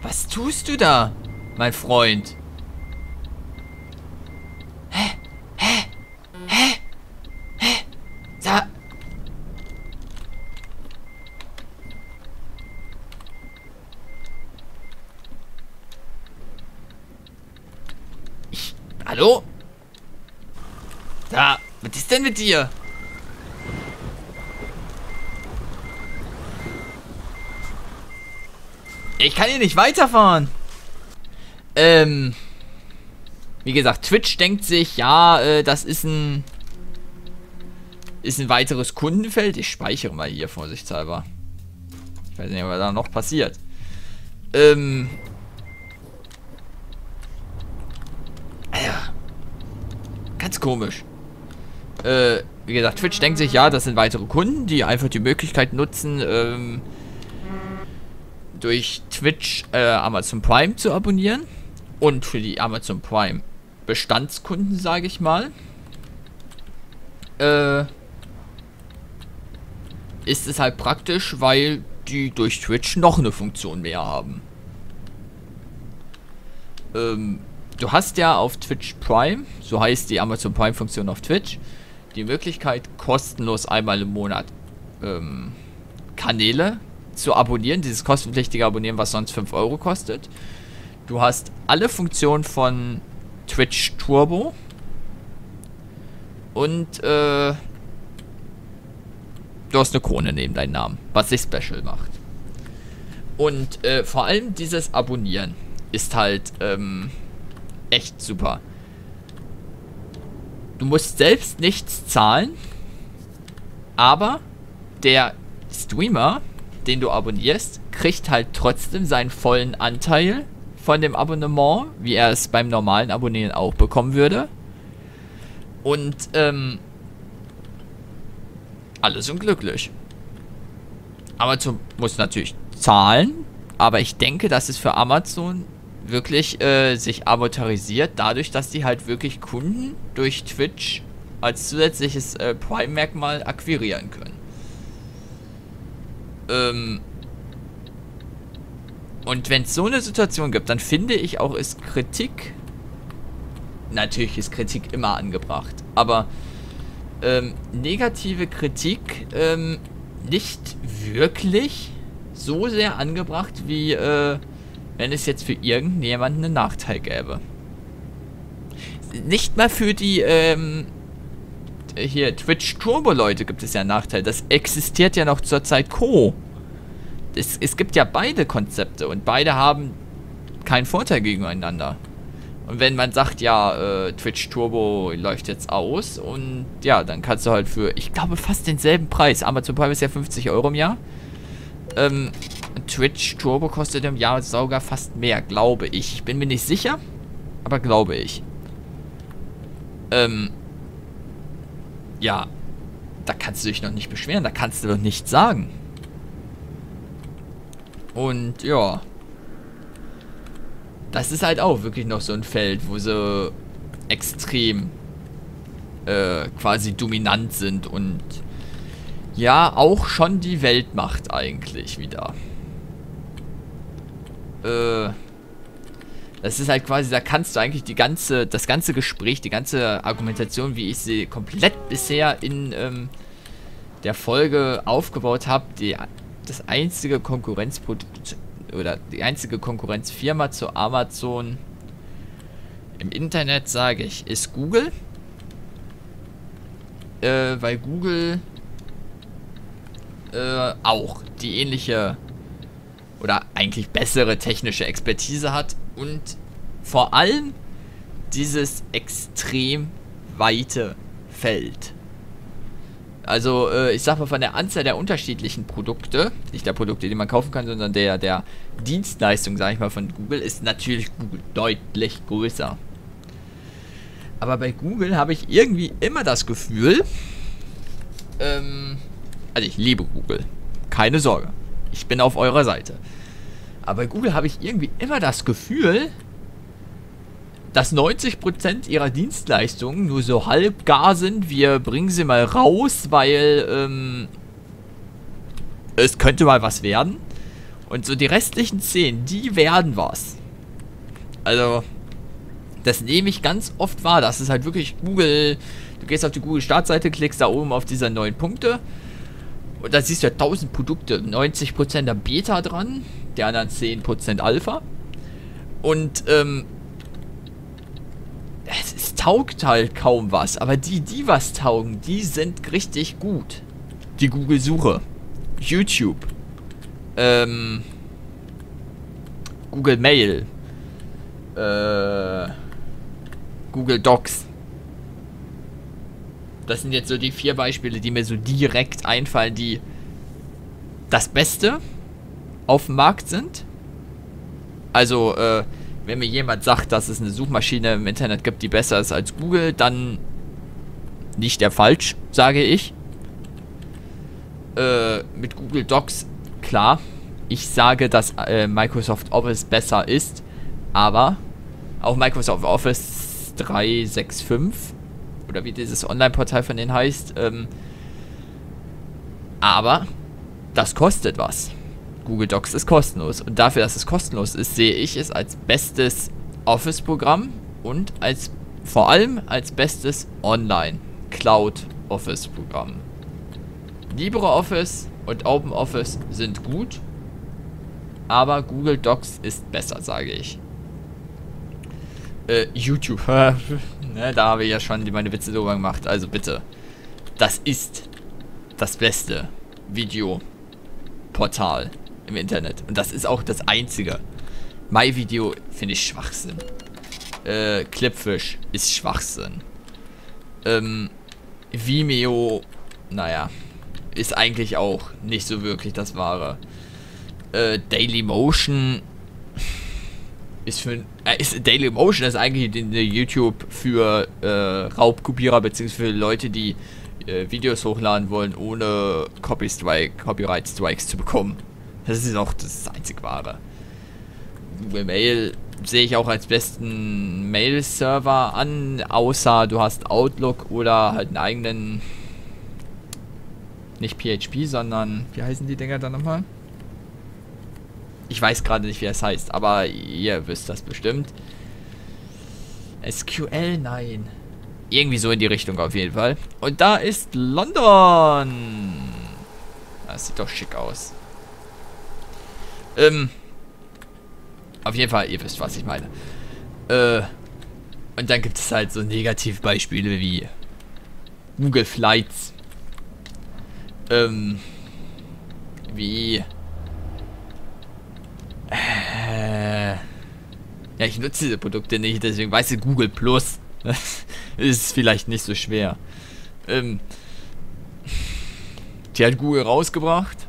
Was tust du da? mein Freund. Hä? Hä? Hä? Hä? Ich, hallo? Da, was ist denn mit dir? Ich kann hier nicht weiterfahren. Ähm, wie gesagt, Twitch denkt sich, ja, äh, das ist ein ist ein weiteres Kundenfeld. Ich speichere mal hier vorsichtshalber. Ich weiß nicht, was da noch passiert. Ähm. Ja. Ganz komisch. Äh, wie gesagt, Twitch denkt sich, ja, das sind weitere Kunden, die einfach die Möglichkeit nutzen, ähm, durch Twitch äh, Amazon Prime zu abonnieren und für die Amazon Prime Bestandskunden, sage ich mal, äh, ist es halt praktisch, weil die durch Twitch noch eine Funktion mehr haben. Ähm, du hast ja auf Twitch Prime, so heißt die Amazon Prime Funktion auf Twitch, die Möglichkeit kostenlos einmal im Monat ähm, Kanäle zu abonnieren, dieses kostenpflichtige Abonnieren, was sonst 5 Euro kostet. Du hast alle Funktionen von Twitch Turbo. Und, äh, du hast eine Krone neben deinem Namen, was sich special macht. Und, äh, vor allem dieses Abonnieren ist halt, ähm, echt super. Du musst selbst nichts zahlen, aber der Streamer, den du abonnierst, kriegt halt trotzdem seinen vollen Anteil von dem Abonnement, wie er es beim normalen Abonnieren auch bekommen würde. Und, ähm, alle sind glücklich. Amazon muss natürlich zahlen, aber ich denke, dass es für Amazon wirklich äh, sich amortisiert, dadurch, dass die halt wirklich Kunden durch Twitch als zusätzliches äh, Prime-Merkmal akquirieren können. Ähm, und wenn es so eine Situation gibt, dann finde ich auch, ist Kritik. Natürlich ist Kritik immer angebracht, aber ähm, negative Kritik ähm, nicht wirklich so sehr angebracht, wie äh, wenn es jetzt für irgendjemanden einen Nachteil gäbe. Nicht mal für die ähm, hier Twitch Turbo Leute gibt es ja einen Nachteil. Das existiert ja noch zurzeit Co. Es, es gibt ja beide Konzepte und beide haben keinen Vorteil gegeneinander. Und wenn man sagt, ja, äh, Twitch Turbo läuft jetzt aus und ja, dann kannst du halt für, ich glaube, fast denselben Preis. Amazon Prime ist ja 50 Euro im Jahr. Ähm, Twitch Turbo kostet im Jahr sogar fast mehr, glaube ich. Ich bin mir nicht sicher, aber glaube ich. Ähm, ja, da kannst du dich noch nicht beschweren, da kannst du doch nichts sagen. Und ja, das ist halt auch wirklich noch so ein Feld, wo sie extrem äh, quasi dominant sind und ja, auch schon die Weltmacht eigentlich wieder. Äh, das ist halt quasi, da kannst du eigentlich die ganze, das ganze Gespräch, die ganze Argumentation, wie ich sie komplett bisher in ähm, der Folge aufgebaut habe, die das einzige Konkurrenzprodukt oder die einzige Konkurrenzfirma zu Amazon im Internet, sage ich, ist Google. Äh, weil Google äh, auch die ähnliche oder eigentlich bessere technische Expertise hat und vor allem dieses extrem weite Feld. Also, äh, ich sag mal, von der Anzahl der unterschiedlichen Produkte, nicht der Produkte, die man kaufen kann, sondern der, der Dienstleistung, sag ich mal, von Google, ist natürlich Google deutlich größer. Aber bei Google habe ich irgendwie immer das Gefühl, ähm, also ich liebe Google, keine Sorge, ich bin auf eurer Seite. Aber bei Google habe ich irgendwie immer das Gefühl, dass 90% ihrer Dienstleistungen nur so halb gar sind. Wir bringen sie mal raus, weil ähm, es könnte mal was werden. Und so die restlichen 10, die werden was. Also, das nehme ich ganz oft wahr. Das ist halt wirklich Google. Du gehst auf die Google-Startseite, klickst da oben auf diese neuen Punkte. Und da siehst du ja 1000 Produkte. 90% der Beta dran, die anderen 10% Alpha. Und, ähm, es, es taugt halt kaum was. Aber die, die was taugen, die sind richtig gut. Die Google-Suche. YouTube. Ähm. Google Mail. Äh. Google Docs. Das sind jetzt so die vier Beispiele, die mir so direkt einfallen, die das Beste auf dem Markt sind. Also, äh, wenn mir jemand sagt, dass es eine Suchmaschine im Internet gibt, die besser ist als Google, dann nicht der falsch, sage ich. Äh, mit Google Docs, klar. Ich sage, dass äh, Microsoft Office besser ist, aber auch Microsoft Office 365 oder wie dieses Online-Portal von denen heißt, ähm, aber das kostet was. Google Docs ist kostenlos. Und dafür, dass es kostenlos ist, sehe ich es als bestes Office-Programm und als vor allem als bestes Online-Cloud-Office-Programm. LibreOffice und OpenOffice sind gut, aber Google Docs ist besser, sage ich. Äh, YouTube. ne, da habe ich ja schon meine Witze drüber gemacht. Also bitte. Das ist das beste Videoportal im Internet. Und das ist auch das einzige. MyVideo finde ich Schwachsinn. Äh, Clipfish ist Schwachsinn. Ähm, Vimeo, naja, ist eigentlich auch nicht so wirklich das Wahre. Äh, Dailymotion ist für äh, ist Dailymotion ist eigentlich eine YouTube für äh, Raubkopierer beziehungsweise für Leute, die äh, Videos hochladen wollen, ohne Copy Strike, Copyright Strikes zu bekommen. Das ist auch das einzig wahre. Google Mail sehe ich auch als besten Mail-Server an, außer du hast Outlook oder halt einen eigenen, nicht PHP, sondern, wie heißen die Dinger dann nochmal? Ich weiß gerade nicht, wie das heißt, aber ihr wisst das bestimmt. SQL, nein. Irgendwie so in die Richtung auf jeden Fall. Und da ist London. Das sieht doch schick aus. Ähm. Auf jeden Fall, ihr wisst, was ich meine. Äh. Und dann gibt es halt so Negativbeispiele wie Google Flights. Ähm. Wie. Äh. Ja, ich nutze diese Produkte nicht, deswegen weiß ich Google Plus. ist vielleicht nicht so schwer. Ähm, die hat Google rausgebracht.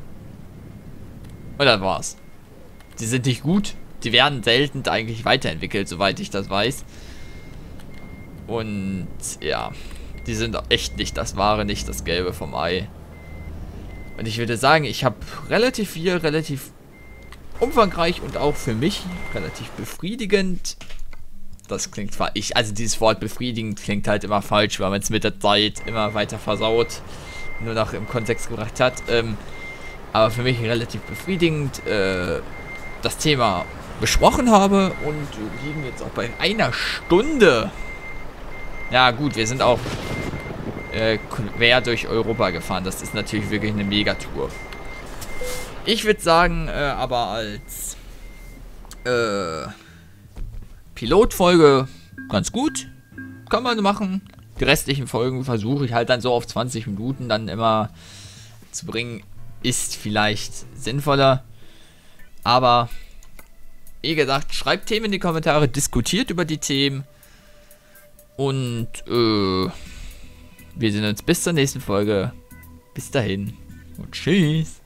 Und das war's. Die sind nicht gut. Die werden selten eigentlich weiterentwickelt, soweit ich das weiß. Und ja, die sind echt nicht das Wahre, nicht das Gelbe vom Ei. Und ich würde sagen, ich habe relativ viel, relativ umfangreich und auch für mich relativ befriedigend das klingt zwar ich, also dieses Wort befriedigend klingt halt immer falsch, weil man es mit der Zeit immer weiter versaut, nur noch im Kontext gebracht hat. Ähm, aber für mich relativ befriedigend äh, das Thema besprochen habe und liegen jetzt auch bei einer Stunde. Ja gut, wir sind auch äh, quer durch Europa gefahren. Das ist natürlich wirklich eine Megatour. Ich würde sagen, äh, aber als äh, Pilotfolge ganz gut. Kann man machen. Die restlichen Folgen versuche ich halt dann so auf 20 Minuten dann immer zu bringen. Ist vielleicht sinnvoller. Aber, wie gesagt, schreibt Themen in die Kommentare, diskutiert über die Themen. Und, äh, wir sehen uns bis zur nächsten Folge. Bis dahin und tschüss.